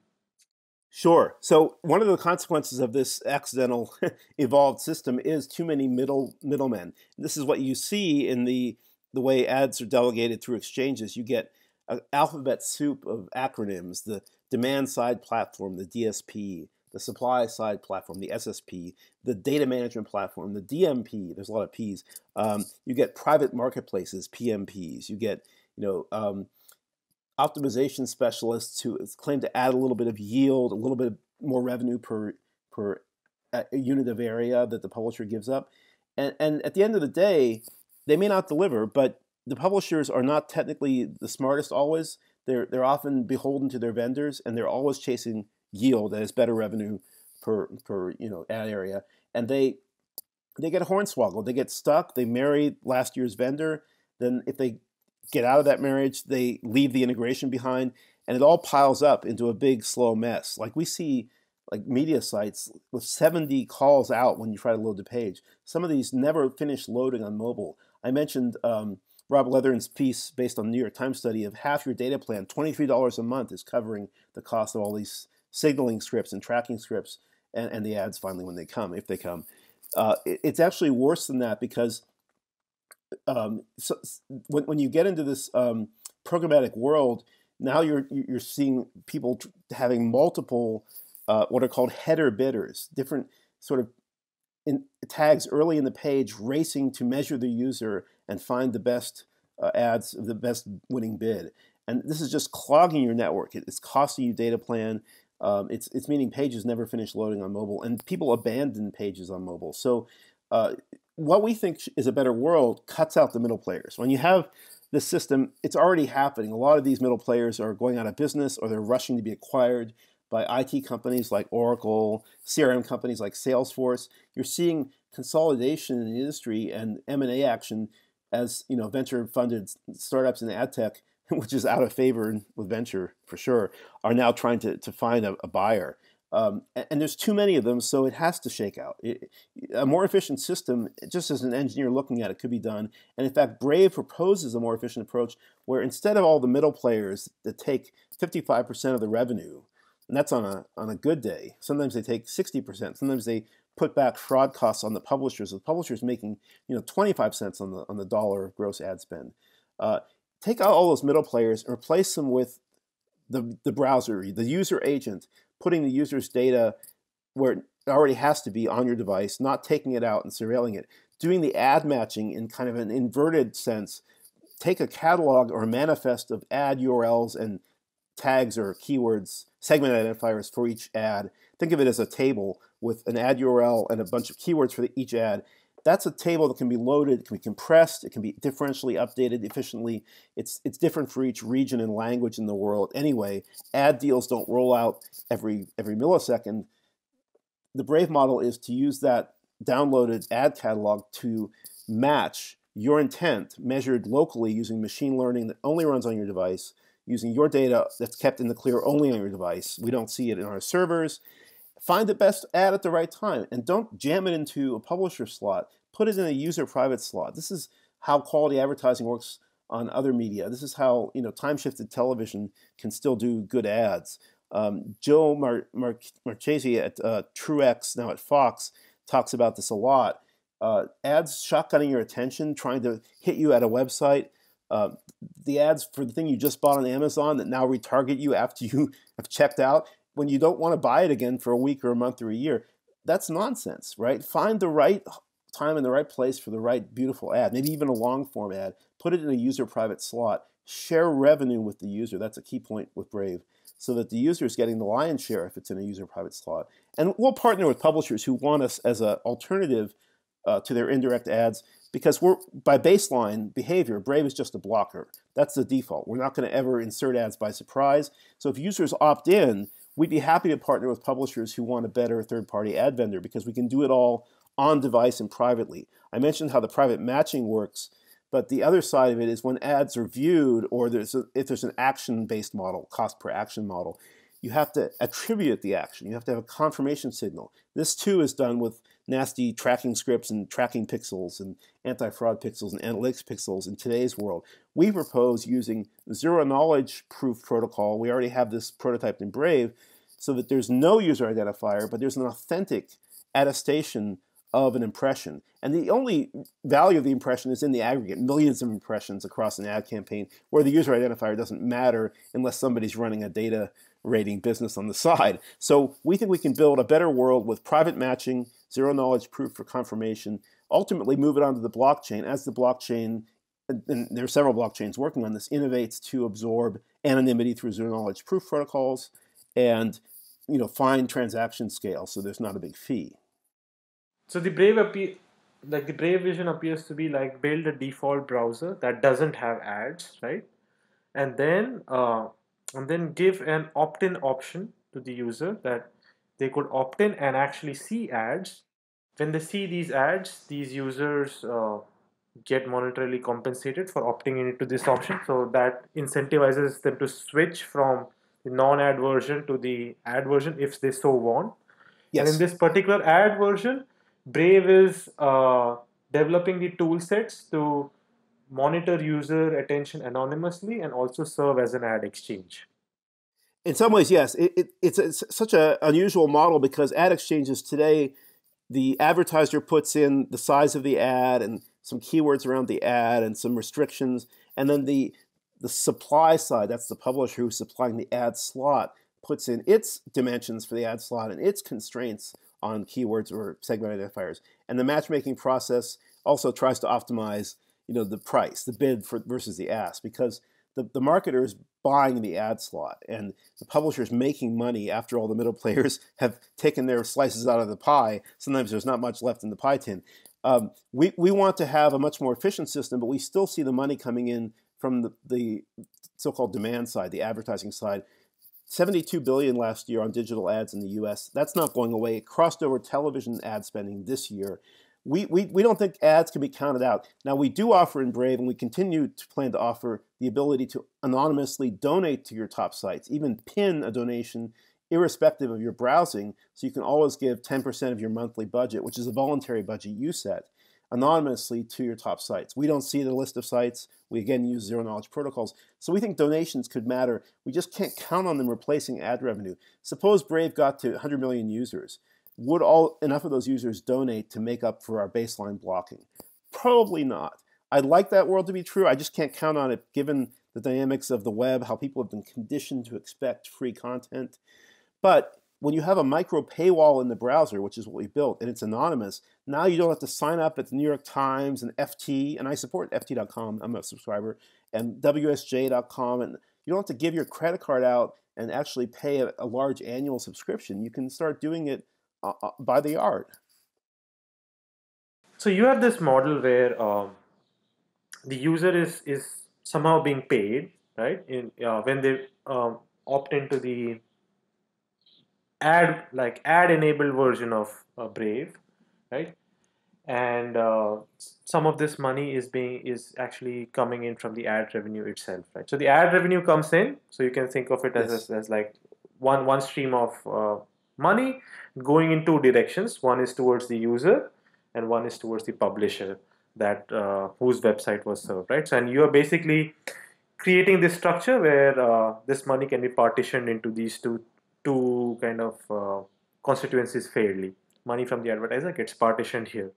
Sure. So one of the consequences of this accidental evolved system is too many middle middlemen. This is what you see in the the way ads are delegated through exchanges. You get an alphabet soup of acronyms: the demand side platform, the DSP, the supply side platform, the SSP, the data management platform, the DMP. There's a lot of P's. Um, you get private marketplaces, PMPs. You get you know um, optimization specialists who claim to add a little bit of yield, a little bit more revenue per per uh, unit of area that the publisher gives up. And, and at the end of the day, they may not deliver, but the publishers are not technically the smartest always. They're, they're often beholden to their vendors, and they're always chasing yield that is better revenue per, per you know ad area. And they they get hornswoggled. They get stuck. They marry last year's vendor. Then if they get out of that marriage, they leave the integration behind, and it all piles up into a big slow mess. Like we see like media sites with 70 calls out when you try to load the page. Some of these never finish loading on mobile. I mentioned um, Rob Leathern's piece based on the New York Times study of half your data plan, $23 a month, is covering the cost of all these signaling scripts and tracking scripts and, and the ads finally when they come, if they come. Uh, it, it's actually worse than that because um, so when, when you get into this um, programmatic world, now you're you're seeing people having multiple uh, what are called header bidders, different sort of in, tags early in the page, racing to measure the user and find the best uh, ads, the best winning bid. And this is just clogging your network. It, it's costing you data plan. Um, it's it's meaning pages never finish loading on mobile, and people abandon pages on mobile. So uh, what we think is a better world cuts out the middle players. When you have this system, it's already happening. A lot of these middle players are going out of business or they're rushing to be acquired by IT companies like Oracle, CRM companies like Salesforce. You're seeing consolidation in the industry and M&A action as you know venture-funded startups in ad tech, which is out of favor with venture for sure, are now trying to, to find a, a buyer. Um, and there's too many of them, so it has to shake out. It, a more efficient system, just as an engineer looking at it, could be done. And in fact, Brave proposes a more efficient approach where instead of all the middle players that take 55% of the revenue, and that's on a, on a good day, sometimes they take 60%, sometimes they put back fraud costs on the publishers. The publishers making you know 25 cents on the, on the dollar of gross ad spend. Uh, take out all those middle players and replace them with the, the browser, the user agent, putting the user's data where it already has to be on your device, not taking it out and surveilling it, doing the ad matching in kind of an inverted sense. Take a catalog or a manifest of ad URLs and tags or keywords, segment identifiers for each ad. Think of it as a table with an ad URL and a bunch of keywords for each ad, that's a table that can be loaded, it can be compressed, it can be differentially updated efficiently. It's, it's different for each region and language in the world. Anyway, ad deals don't roll out every, every millisecond. The Brave model is to use that downloaded ad catalog to match your intent measured locally using machine learning that only runs on your device, using your data that's kept in the clear only on your device. We don't see it in our servers. Find the best ad at the right time and don't jam it into a publisher slot. Put it in a user private slot. This is how quality advertising works on other media. This is how you know time shifted television can still do good ads. Um, Joe Mar- Mar- Marchese at uh, Truex, now at Fox, talks about this a lot. Uh, ads shotgunning your attention, trying to hit you at a website. Uh, the ads for the thing you just bought on Amazon that now retarget you after you have checked out when you don't want to buy it again for a week or a month or a year. That's nonsense, right? Find the right time in the right place for the right beautiful ad, maybe even a long form ad. Put it in a user private slot. Share revenue with the user. That's a key point with Brave so that the user is getting the lion's share if it's in a user private slot. And we'll partner with publishers who want us as an alternative uh, to their indirect ads because we're by baseline behavior, Brave is just a blocker. That's the default. We're not going to ever insert ads by surprise. So if users opt in, we'd be happy to partner with publishers who want a better third-party ad vendor because we can do it all on device and privately. I mentioned how the private matching works but the other side of it is when ads are viewed, or there's a, if there's an action-based model, cost per action model, you have to attribute the action. You have to have a confirmation signal. This too is done with nasty tracking scripts and tracking pixels and anti-fraud pixels and analytics pixels in today's world. We propose using zero knowledge proof protocol. We already have this prototyped in Brave so that there's no user identifier, but there's an authentic attestation of an impression. And the only value of the impression is in the aggregate, millions of impressions across an ad campaign, where the user identifier doesn't matter unless somebody's running a data rating business on the side. So we think we can build a better world with private matching, zero knowledge proof for confirmation, ultimately move it onto the blockchain as the blockchain and there are several blockchains working on this, innovates to absorb anonymity through zero knowledge proof protocols and you know find transaction scale so there's not a big fee. So the Brave appear, like the Brave vision appears to be like build a default browser that doesn't have ads, right? And then uh, and then give an opt-in option to the user that they could opt in and actually see ads. When they see these ads, these users uh, get monetarily compensated for opting into this option. So that incentivizes them to switch from the non-ad version to the ad version if they so want. Yes. And in this particular ad version, Brave is uh, developing the tool sets to monitor user attention anonymously and also serve as an ad exchange. In some ways, yes. It, it, it's, it's, such an unusual model because ad exchanges today, the advertiser puts in the size of the ad and some keywords around the ad and some restrictions, and then the the supply side, that's the publisher who's supplying the ad slot, puts in its dimensions for the ad slot and its constraints on keywords or segment identifiers. And the matchmaking process also tries to optimize you know, the price, the bid for, versus the ask, because the, the marketer is buying the ad slot and the publisher is making money after all the middle players have taken their slices out of the pie. Sometimes there's not much left in the pie tin. Um, we, we want to have a much more efficient system, but we still see the money coming in from the, the so-called demand side, the advertising side, 72 billion last year on digital ads in the US. That's not going away. It crossed over television ad spending this year. We, we, we don't think ads can be counted out. Now, we do offer in Brave, and we continue to plan to offer the ability to anonymously donate to your top sites, even pin a donation irrespective of your browsing, so you can always give 10% of your monthly budget, which is a voluntary budget you set anonymously to your top sites. We don't see the list of sites. We again use zero knowledge protocols. So we think donations could matter. We just can't count on them replacing ad revenue. Suppose Brave got to 100 million users. Would all enough of those users donate to make up for our baseline blocking? Probably not. I'd like that world to be true. I just can't count on it given the dynamics of the web, how people have been conditioned to expect free content. But when you have a micro paywall in the browser, which is what we built, and it's anonymous, now you don't have to sign up at the New York Times and FT, and I support FT.com, I'm a subscriber, and WSJ.com, and you don't have to give your credit card out and actually pay a, a large annual subscription. You can start doing it uh, uh, by the art. So you have this model where um, the user is is somehow being paid, right? In uh, when they um, opt into the ad like ad enabled version of uh, Brave, right? And uh, some of this money is being is actually coming in from the ad revenue itself, right? So the ad revenue comes in, so you can think of it as yes. as, as, like one one stream of uh, money going in two directions. One is towards the user, and one is towards the publisher. that uh, whose website was served, right? So, and you are basically creating this structure where uh, this money can be partitioned into these two two kind of uh, constituencies fairly. Money from the advertiser gets partitioned here.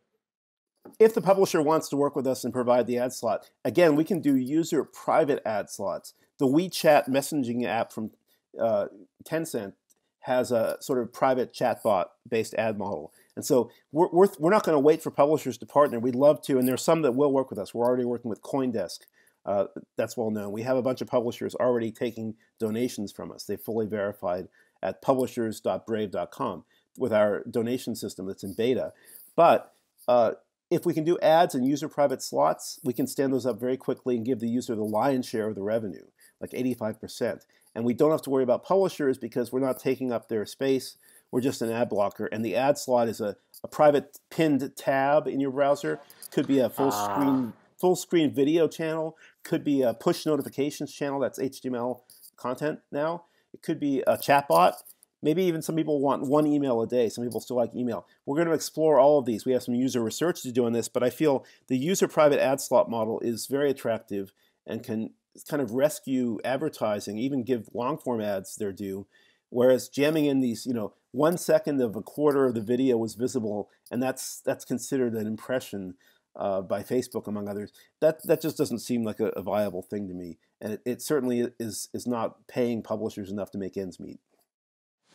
If the publisher wants to work with us and provide the ad slot, again, we can do user private ad slots. The WeChat messaging app from uh, Tencent has a sort of private chatbot based ad model. And so we're, we're, we're not going to wait for publishers to partner. We'd love to, and there's some that will work with us. We're already working with Coindesk. Uh, that's well known. We have a bunch of publishers already taking donations from us. They fully verified at publishers.brave.com with our donation system that's in beta. But uh, if we can do ads and user private slots, we can stand those up very quickly and give the user the lion's share of the revenue, like 85%. And we don't have to worry about publishers because we're not taking up their space. We're just an ad blocker. And the ad slot is a, a private pinned tab in your browser. Could be a full ah. screen full screen video channel. Could be a push notifications channel that's HTML content now. It could be a chatbot. Maybe even some people want one email a day. Some people still like email. We're going to explore all of these. We have some user research to do on this, but I feel the user private ad slot model is very attractive and can kind of rescue advertising, even give long form ads their due. Whereas jamming in these, you know, one second of a quarter of the video was visible, and that's that's considered an impression uh, by Facebook, among others. That that just doesn't seem like a, a viable thing to me, and it, it, certainly is is not paying publishers enough to make ends meet.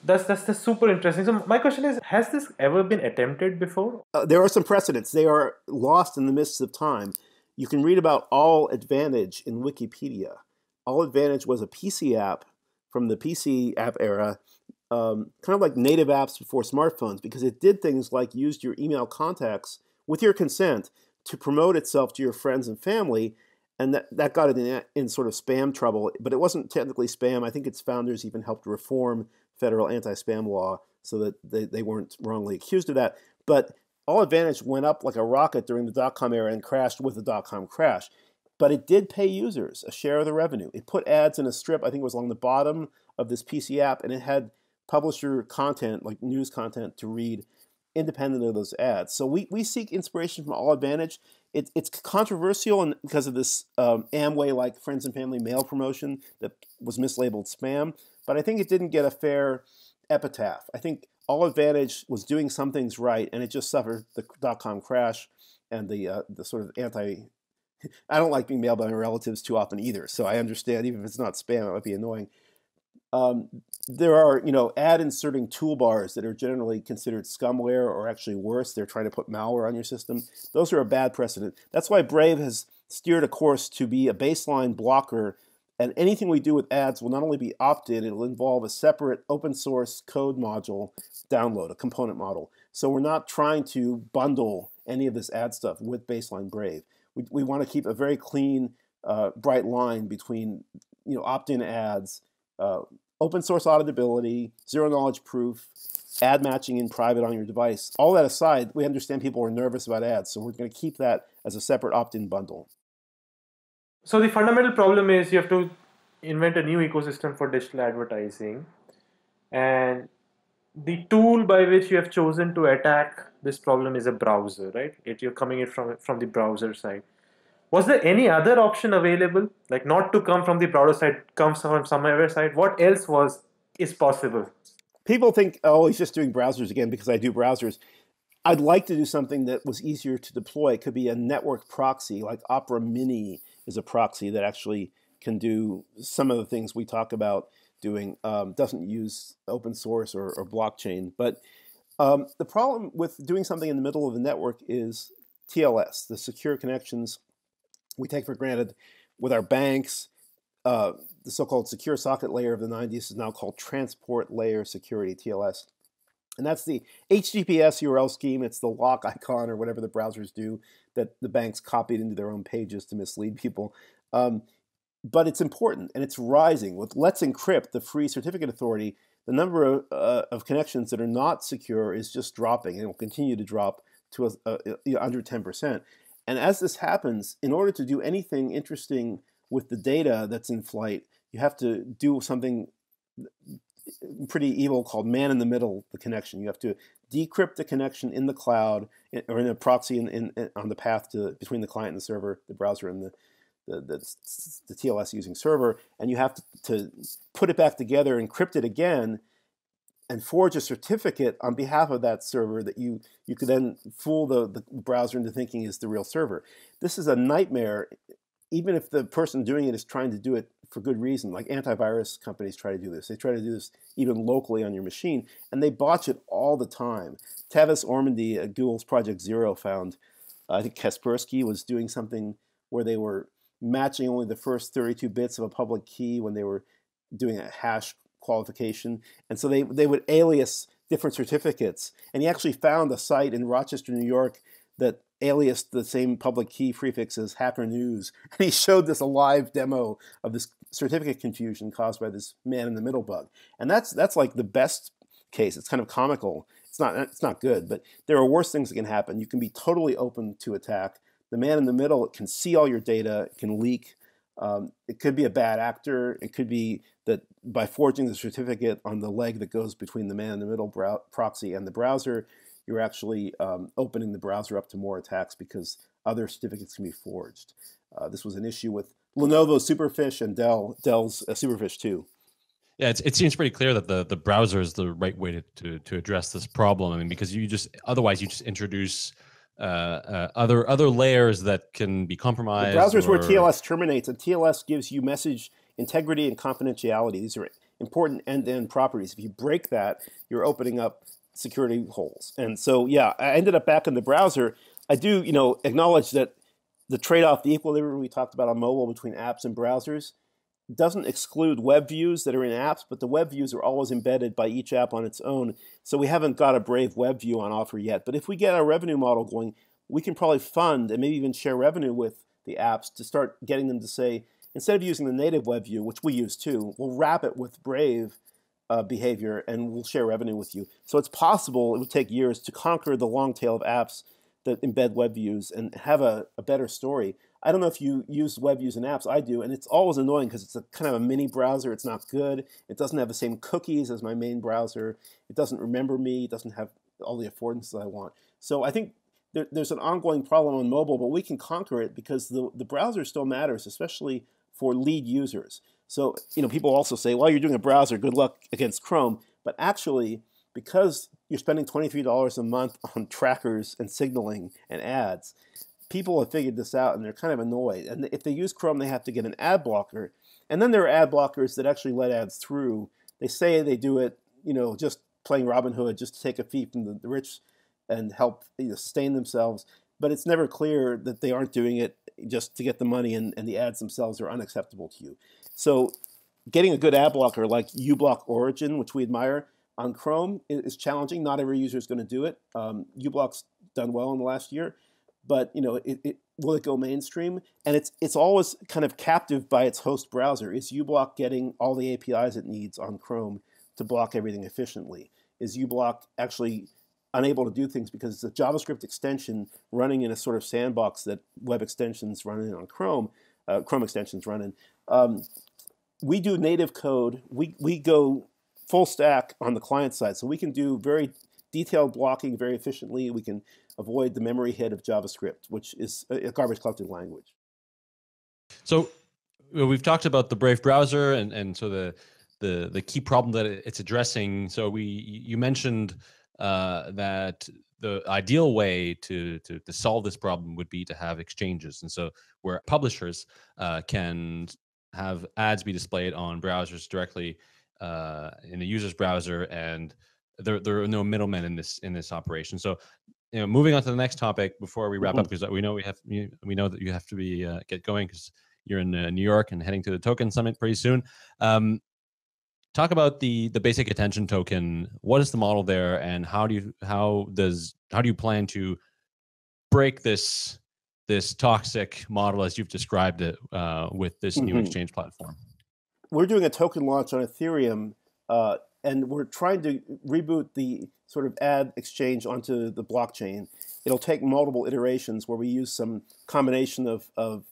That's that's, that's super interesting. So my question is, has this ever been attempted before? Uh, there are some precedents. They are lost in the mists of time. You can read about AllAdvantage in Wikipedia. AllAdvantage was a PC app from the PC app era, um, kind of like native apps before smartphones, because it did things like used your email contacts with your consent to promote itself to your friends and family. And that, that got it in, in sort of spam trouble, but it wasn't technically spam. I think its founders even helped reform federal anti spam law so that they, they weren't wrongly accused of that. But AllAdvantage went up like a rocket during the dot com era and crashed with the dot com crash. But it did pay users a share of the revenue. It put ads in a strip, I think it was along the bottom of this PC app, and it had publisher content, like news content, to read independent of those ads. So we, we seek inspiration from AllAdvantage. It, it's controversial and because of this um, Amway like friends and family mail promotion that was mislabeled spam, but I think it didn't get a fair epitaph. I think AllAdvantage was doing some things right, and it just suffered the dot com crash and the uh, the sort of anti. I don't like being mailed by my relatives too often either, so I understand even if it's not spam, it might be annoying. Um, there are you know ad inserting toolbars that are generally considered scumware or actually worse. They're trying to put malware on your system. Those are a bad precedent. That's why Brave has steered a course to be a baseline blocker and anything we do with ads will not only be opt-in, it'll involve a separate open source code module download, a component model. So we're not trying to bundle any of this ad stuff with Baseline Brave. We, we want to keep a very clean, uh, bright line between you know opt-in ads, uh, open source auditability, zero knowledge proof, ad matching in private on your device. All that aside, we understand people are nervous about ads, so we're going to keep that as a separate opt-in bundle. So the fundamental problem is you have to invent a new ecosystem for digital advertising and the tool by which you have chosen to attack this problem is a browser, right? It, you're coming it from from the browser side. Was there any other option available, like not to come from the browser side, comes from some other side? What else was is possible? People think, oh, he's just doing browsers again because I do browsers. I'd like to do something that was easier to deploy. It could be a network proxy like Opera Mini is a proxy that actually can do some of the things we talk about doing. Um, doesn't use open source or, or blockchain, but um, the problem with doing something in the middle of the network is TLS, the secure connections we take for granted with our banks. Uh, the so-called secure socket layer of the 90s is now called transport layer security TLS. And that's the HTTPS URL scheme. It's the lock icon or whatever the browsers do that the banks copied into their own pages to mislead people. Um, but it's important and it's rising. With Let's Encrypt, the free certificate authority, the number of, uh, of connections that are not secure is just dropping and will continue to drop to a, a, a, under 10%. And as this happens, in order to do anything interesting with the data that's in flight, you have to do something mm, pretty evil called man in the middle the connection. You have to decrypt the connection in the cloud eh, or in a proxy in, in, in, on the path to between the client and the server, the browser and the, the, the, the TLS using server, and you have to, to, put it back together, encrypt it again, and forge a certificate on behalf of that server that you, you could then fool the, the browser into thinking is the real server. This is a nightmare, even if the person doing it is trying to do it for good reason. Like antivirus companies try to do this. They try to do this even locally on your machine, and they botch it all the time. Tavis Ormandy at Google's Project Zero found, I think Kaspersky was doing something where they were matching only the first 32 bits of a public key when they were doing a hash qualification. And so they, they would alias different certificates. And he actually found a site in Rochester, New York that aliased the same public key prefix as Hacker News. And he showed this a live demo of this certificate confusion caused by this man in the middle bug. And that's that's like the best case. It's kind of comical. It's not it's not good, but there are worse things that can happen. You can be totally open to attack. The man in the middle can see all your data, can leak. Um, it could be a bad actor. It could be that by forging the certificate on the leg that goes between the man in the middle proxy and the browser, you're actually um, opening the browser up to more attacks because other certificates can be forged. Uh, this was an issue with Lenovo Superfish and Dell Dell's uh, Superfish too. Yeah, it seems pretty clear that the, the browser is the right way to, to, to address this problem. I mean, because you just otherwise you just introduce uh, uh, other other layers that can be compromised. The browsers or... where TLS terminates, and TLS gives you message integrity and confidentiality. These are important end-to-end properties. If you break that, you're opening up security holes. And so, yeah, I ended up back in the browser. I do, you know, acknowledge that the trade-off, the equilibrium we talked about on mobile between apps and browsers, doesn't exclude web views that are in apps, but the web views are always embedded by each app on its own. So we haven't got a Brave web view on offer yet. But if we get our revenue model going, we can probably fund and maybe even share revenue with the apps to start getting them to say, instead of using the native web view, which we use too, we'll wrap it with Brave uh, behavior and we'll share revenue with you. So it's possible, it would take years to conquer the long tail of apps that embed web views and have a, a better story. I don't know if you use web views and apps. I do, and it's always annoying because it's a kind of a mini browser. It's not good. It doesn't have the same cookies as my main browser. It doesn't remember me. It doesn't have all the affordances I want. So I think there, there's an ongoing problem on mobile, but we can conquer it because the, the browser still matters, especially for lead users. So, you know, people also say, well, you're doing a browser, good luck against Chrome. But actually, because you're spending $23 a month on trackers and signaling and ads, people have figured this out and they're kind of annoyed. And if they use Chrome, they have to get an ad blocker. And then there are ad blockers that actually let ads through. They say they do it, you know, just playing Robinhood, just to take a fee from the, the rich and help you know, sustain themselves. But it's never clear that they aren't doing it just to get the money and, and the ads themselves are unacceptable to you. So getting a good ad blocker like uBlock Origin, which we admire on Chrome, is challenging. Not every user is going to do it. Um, uBlock's done well in the last year, but you know, it, it, will it go mainstream? And it's it's always kind of captive by its host browser. Is uBlock getting all the APIs it needs on Chrome to block everything efficiently? Is uBlock actually unable to do things because it's a JavaScript extension running in a sort of sandbox that web extensions running on Chrome, uh, Chrome extensions run in. Um, we do native code. We, we go full stack on the client side. So we can do very detailed blocking very efficiently. We can avoid the memory hit of JavaScript, which is a garbage collecting language. So we've talked about the Brave browser and, and so the, the, the key problem that it's addressing. So we you mentioned uh, that the ideal way to, to, to solve this problem would be to have exchanges, and so where publishers uh, can have ads be displayed on browsers directly uh, in the user's browser, and there there are no middlemen in this in this operation. So, you know, moving on to the next topic before we wrap mm-hmm. up, because we know we have we know that you have to be uh, get going because you're in uh, New York and heading to the Token Summit pretty soon. Um, talk about the the basic attention token. What is the model there, and how do you how does how do you plan to break this this toxic model as you've described it uh, with this mm-hmm. new exchange platform? We're doing a token launch on Ethereum, uh, and we're trying to reboot the sort of ad exchange onto the blockchain. It'll take multiple iterations where we use some combination of, of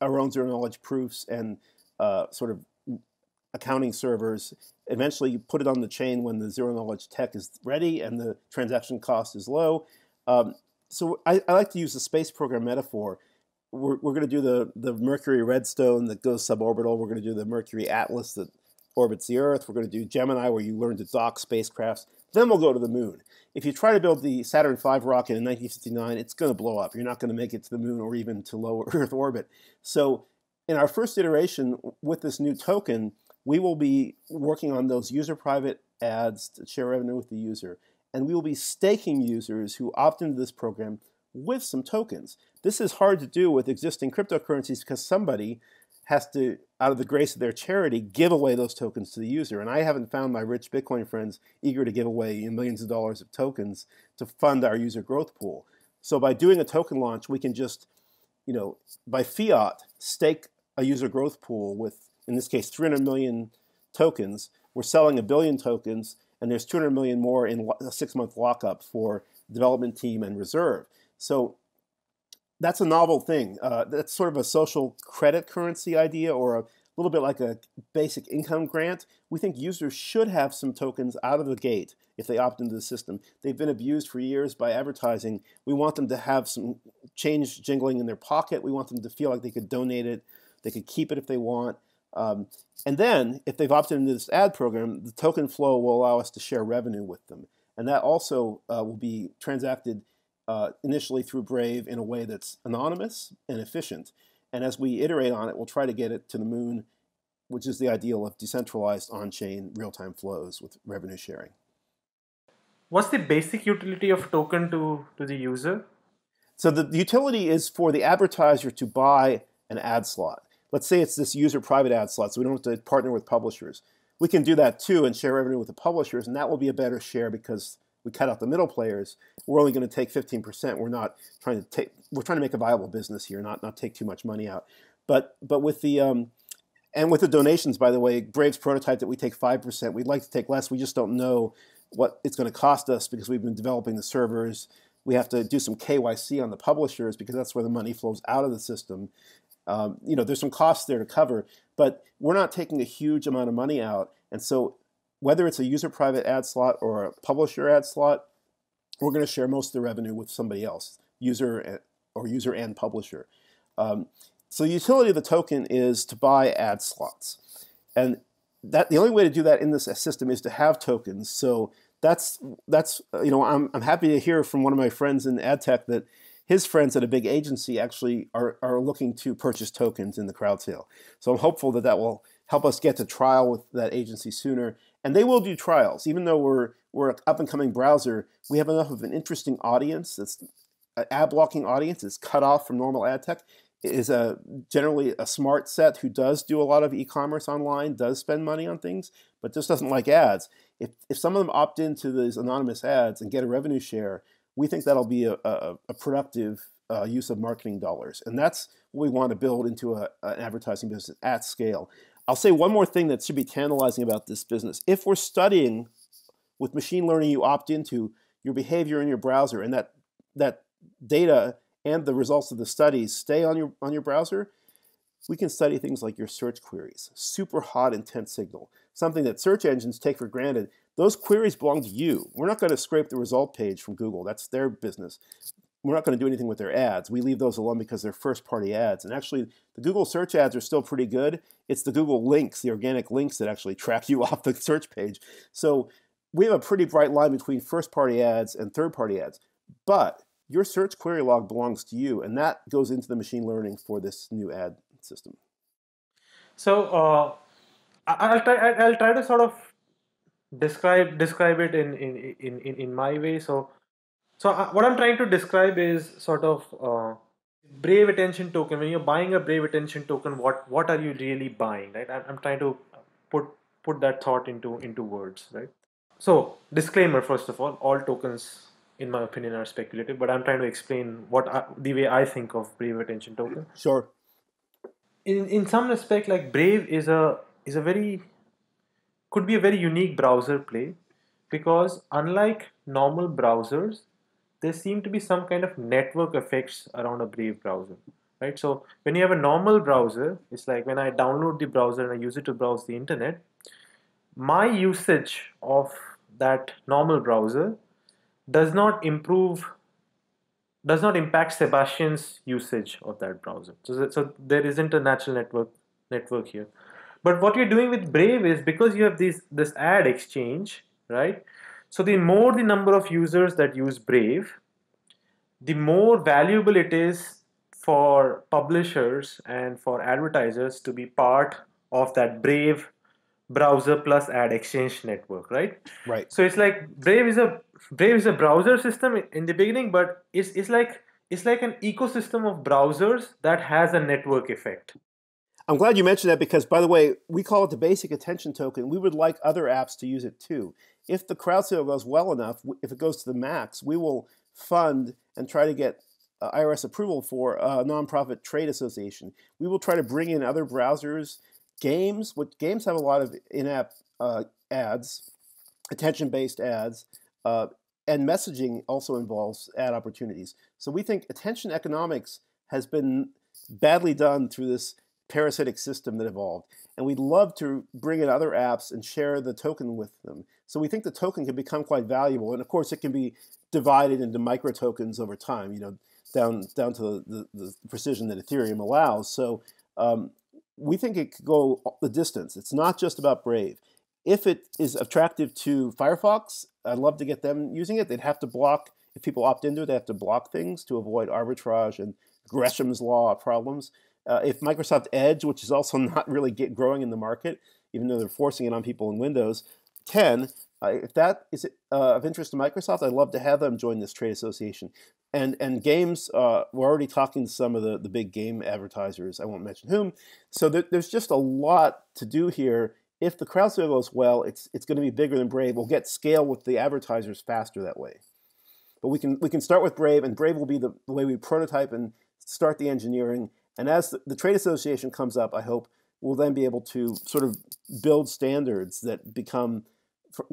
our own zero knowledge proofs and uh, sort of accounting servers. Eventually, you put it on the chain when the zero knowledge tech is ready and the transaction cost is low. Um, so I, I, like to use the space program metaphor. We're, we're going to do the, the Mercury Redstone that goes suborbital. We're going to do the Mercury Atlas that orbits the Earth. We're going to do Gemini where you learn to dock spacecrafts. Then we'll go to the moon. If you try to build the Saturn V rocket in 1959, it's going to blow up. You're not going to make it to the moon or even to low Earth orbit. So in our first iteration with this new token, we will be working on those user private ads to share revenue with the user. And we will be staking users who opt into this program with some tokens. This is hard to do with existing cryptocurrencies because somebody has to, out of the grace of their charity, give away those tokens to the user. And I haven't found my rich Bitcoin friends eager to give away millions of dollars of tokens to fund our user growth pool. So by doing a token launch, we can just, you know, by fiat, stake a user growth pool with, in this case, 300 million tokens. We're selling a billion tokens, and there's 200 million more in a six-month lockup for development team and reserve. So that's a novel thing. Uh, that's sort of a social credit currency idea or a little bit like a basic income grant. We think users should have some tokens out of the gate if they opt into the system. They've been abused for years by advertising. We want them to have some change jingling in their pocket. We want them to feel like they could donate it, they could keep it if they want. Um, and then, if they've opted into this ad program, the token flow will allow us to share revenue with them. And that also uh, will be transacted uh, initially through Brave in a way that's anonymous and efficient. And as we iterate on it, we'll try to get it to the moon, which is the ideal of decentralized on-chain real-time flows with revenue sharing. What's the basic utility of token to, to the user? So the, the utility is for the advertiser to buy an ad slot. Let's say it's this user private ad slot, so we don't have to partner with publishers. We can do that too and share revenue with the publishers, and that will be a better share because we cut out the middle players, we're only going to take 15%. We're not trying to take, we're trying to make a viable business here, not, not take too much money out. But, but with the, um, and with the donations, by the way, Brave's prototype that we take 5%, we'd like to take less. We just don't know what it's going to cost us because we've been developing the servers. We have to do some KYC on the publishers because that's where the money flows out of the system. Um, you know, there's some costs there to cover, but we're not taking a huge amount of money out. And so whether it's a user private ad slot or a publisher ad slot, we're going to share most of the revenue with somebody else, user or user and publisher. Um, so the utility of the token is to buy ad slots. And that the only way to do that in this system is to have tokens. So that's that's you know I'm I'm happy to hear from one of my friends in ad tech that his friends at a big agency actually are, are looking to purchase tokens in the crowd sale. So I'm hopeful that that will help us get to trial with that agency sooner and they will do trials. Even though we're, we're an up and coming browser, we have enough of an interesting audience that's an ad blocking audience is cut off from normal ad tech is a generally a smart set who does do a lot of e-commerce online, does spend money on things, but just doesn't like ads. If, if some of them opt into these anonymous ads and get a revenue share, we think that'll be a, a, a productive uh, use of marketing dollars. And that's what we want to build into a, an advertising business at scale. I'll say one more thing that should be tantalizing about this business. If we're studying with machine learning, you opt into your behavior in your browser, and that that data and the results of the studies stay on your on your browser, we can study things like your search queries. Super hot intent signal, something that search engines take for granted. Those queries belong to you. We're not going to scrape the result page from Google. That's their business we're not going to do anything with their ads. We leave those alone because they're first party ads. And actually, the Google search ads are still pretty good. It's the Google links, the organic links that actually track you off the search page. So we have a pretty bright line between first party ads and third party ads. But your search query log belongs to you, and that goes into the machine learning for this new ad system. So uh, I'll try. I'll try to sort of describe describe it in in in in my way. So so uh, what I'm trying to describe is sort of uh, brave attention token. When you're buying a brave attention token, what what are you really buying, right? I'm, I'm trying to put put that thought into into words, right? So disclaimer first of all, all tokens, in my opinion, are speculative. But I'm trying to explain what I, the way I think of brave attention token. Sure. In in some respect, like brave is a is a very could be a very unique browser play because unlike normal browsers there seem to be some kind of network effects around a Brave browser. right? So when you have a normal browser, it's like when I download the browser and I use it to browse the internet, my usage of that normal browser does not improve does not impact Sebastien's usage of that browser. So, so there isn't a natural network network here. But what you're doing with Brave is because you have this this ad exchange, right? So the more the number of users that use Brave, the more valuable it is for publishers and for advertisers to be part of that Brave browser plus ad exchange network, right? Right. So it's like Brave is a Brave is a browser system in the beginning, but it's it's like it's like an ecosystem of browsers that has a network effect. I'm glad you mentioned that because, by the way, we call it the basic attention token. We would like other apps to use it too. If the crowd sale goes well enough, if it goes to the max, we will fund and try to get uh, IRS approval for a nonprofit trade association. We will try to bring in other browsers, games. What games have a lot of in-app uh, ads, attention-based ads, uh, and messaging also involves ad opportunities. So we think attention economics has been badly done through this parasitic system that evolved. And we'd love to bring in other apps and share the token with them. So we think the token can become quite valuable. And of course, it can be divided into micro tokens over time, you know, down, down to the, the, the precision that Ethereum allows. So um, we think it could go the distance. It's not just about Brave. If it is attractive to Firefox, I'd love to get them using it. They'd have to block, if people opt into it, they have to block things to avoid arbitrage and Gresham's law problems. Uh, if Microsoft Edge, which is also not really get growing in the market, even though they're forcing it on people in Windows 10, uh, if that is uh, of interest to Microsoft, I'd love to have them join this trade association. And and games, uh, we're already talking to some of the, the big game advertisers. I won't mention whom. So there, there's just a lot to do here. If the crowd sale goes well, it's it's going to be bigger than Brave. We'll get scale with the advertisers faster that way. But we can we can start with Brave, and Brave will be the, the way we prototype and start the engineering and as the, trade association comes up, I hope we'll then be able to sort of build standards that become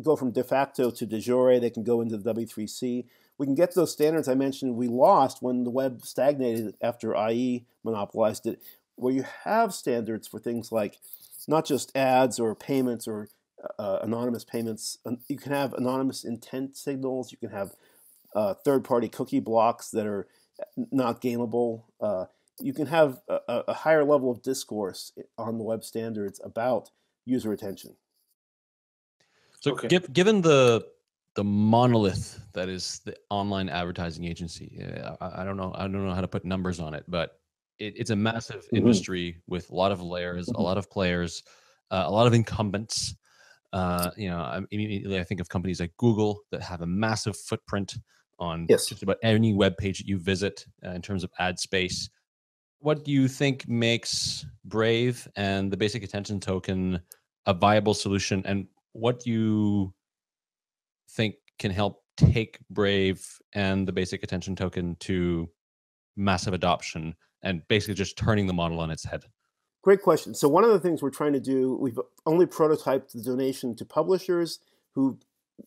go from de facto to de jure. They can go into the W3C. We can get those standards I mentioned we lost when the web stagnated after IE monopolized it, where you have standards for things like not just ads or payments or uh, anonymous payments. You can have anonymous intent signals. You can have uh, third-party cookie blocks that are not gameable. Uh, you can have a, a higher level of discourse on the web standards about user attention. So, okay. give, given the the monolith that is the online advertising agency, I, I, don't know, I don't know how to put numbers on it, but it, it's a massive mm-hmm. industry with a lot of layers, mm-hmm. a lot of players, uh, a lot of incumbents. Uh, you know, I, immediately I think of companies like Google that have a massive footprint on yes. just about any web page that you visit uh, in terms of ad space what do you think makes Brave and the basic attention token a viable solution? And what do you think can help take Brave and the basic attention token to massive adoption and basically just turning the model on its head? Great question. So one of the things we're trying to do, we've only prototyped the donation to publishers who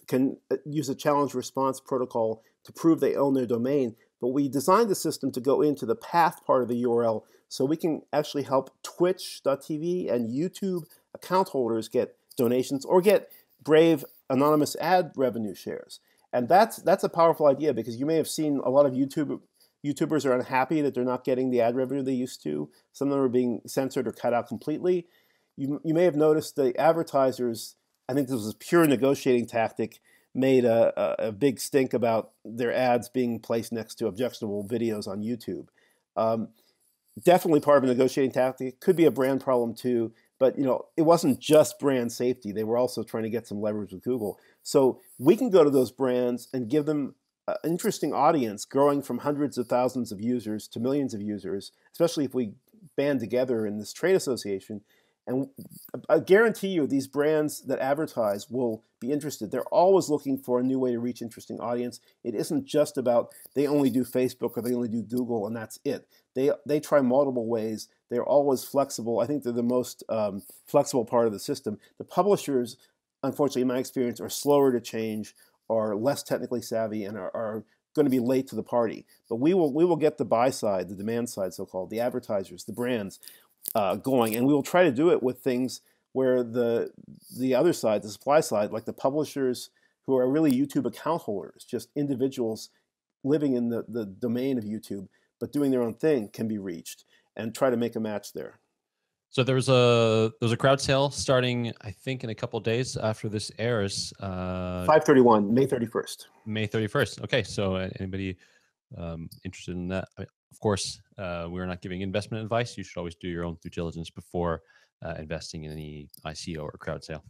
can uh, use a challenge response protocol to prove they own their domain. But we designed the system to go into the path part of the URL so we can actually help Twitch.tv and YouTube account holders get donations or get Brave anonymous ad revenue shares. And that's that's a powerful idea because you may have seen a lot of YouTube YouTubers are unhappy that they're not getting the ad revenue they used to. Some of them are being censored or cut out completely. You, you may have noticed the advertisers, I think this was a pure negotiating tactic, made a, a, a, big stink about their ads being placed next to objectionable videos on YouTube. Um, definitely part of a negotiating tactic. Could be a brand problem too, but you know it wasn't just brand safety. They were also trying to get some leverage with Google. So we can go to those brands and give them an interesting audience, growing from hundreds of thousands of users to millions of users. Especially if we band together in this trade association and I guarantee you, these brands that advertise will be interested. They're always looking for a new way to reach interesting audience. It isn't just about they only do Facebook or they only do Google and that's it. They they try multiple ways. They're always flexible. I think they're the most um, flexible part of the system. The publishers, unfortunately, in my experience, are slower to change, are less technically savvy, and are, are going to be late to the party. But we will we will get the buy side, the demand side, so called, the advertisers, the brands, uh, going, and we will try to do it with things where the the other side, the supply side, like the publishers who are really YouTube account holders, just individuals living in the, the domain of YouTube, but doing their own thing, can be reached, and try to make a match there. So there's a there's a crowd sale starting, I think, in a couple days after this airs. Uh, Five thirty one, May thirty first. May thirty first. Okay, so uh, anybody um, interested in that? I mean, of course, uh, we're not giving investment advice. You should always do your own due diligence before uh, investing in any ICO or crowd sale.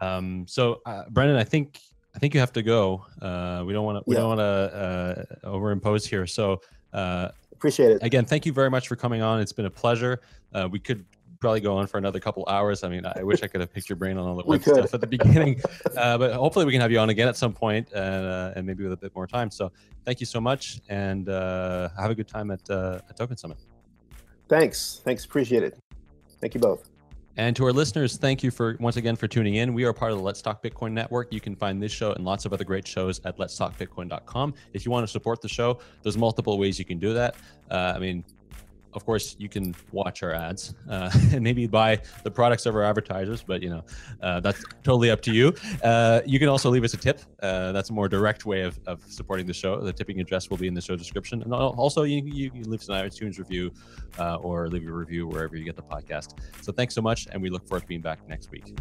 Um, so, uh, Brendan, I think I think you have to go. Uh, we don't want to we Yeah. don't want to uh, overimpose here. So, uh, Appreciate it. again, thank you very much for coming on. It's been a pleasure. Uh, we could probably go on for another couple hours. I mean, I wish I could have picked your brain on all the We web could. stuff at the beginning, uh, but hopefully we can have you on again at some point and, uh, and maybe with a bit more time. So thank you so much and uh, have a good time at, uh, at Token Summit. Thanks. Thanks. Appreciate it. Thank you both. And to our listeners, thank you for once again for tuning in. We are part of the Let's Talk Bitcoin network. You can find this show and lots of other great shows at letstalkbitcoin.com. If you want to support the show, there's multiple ways you can do that. Uh, I mean, of course, you can watch our ads uh, and maybe buy the products of our advertisers, but you know uh, that's totally up to you. Uh, you can also leave us a tip. Uh, that's a more direct way of, of supporting the show. The tipping address will be in the show description, and also you you, you leave us an iTunes review uh, or leave a review wherever you get the podcast. So thanks so much, and we look forward to being back next week.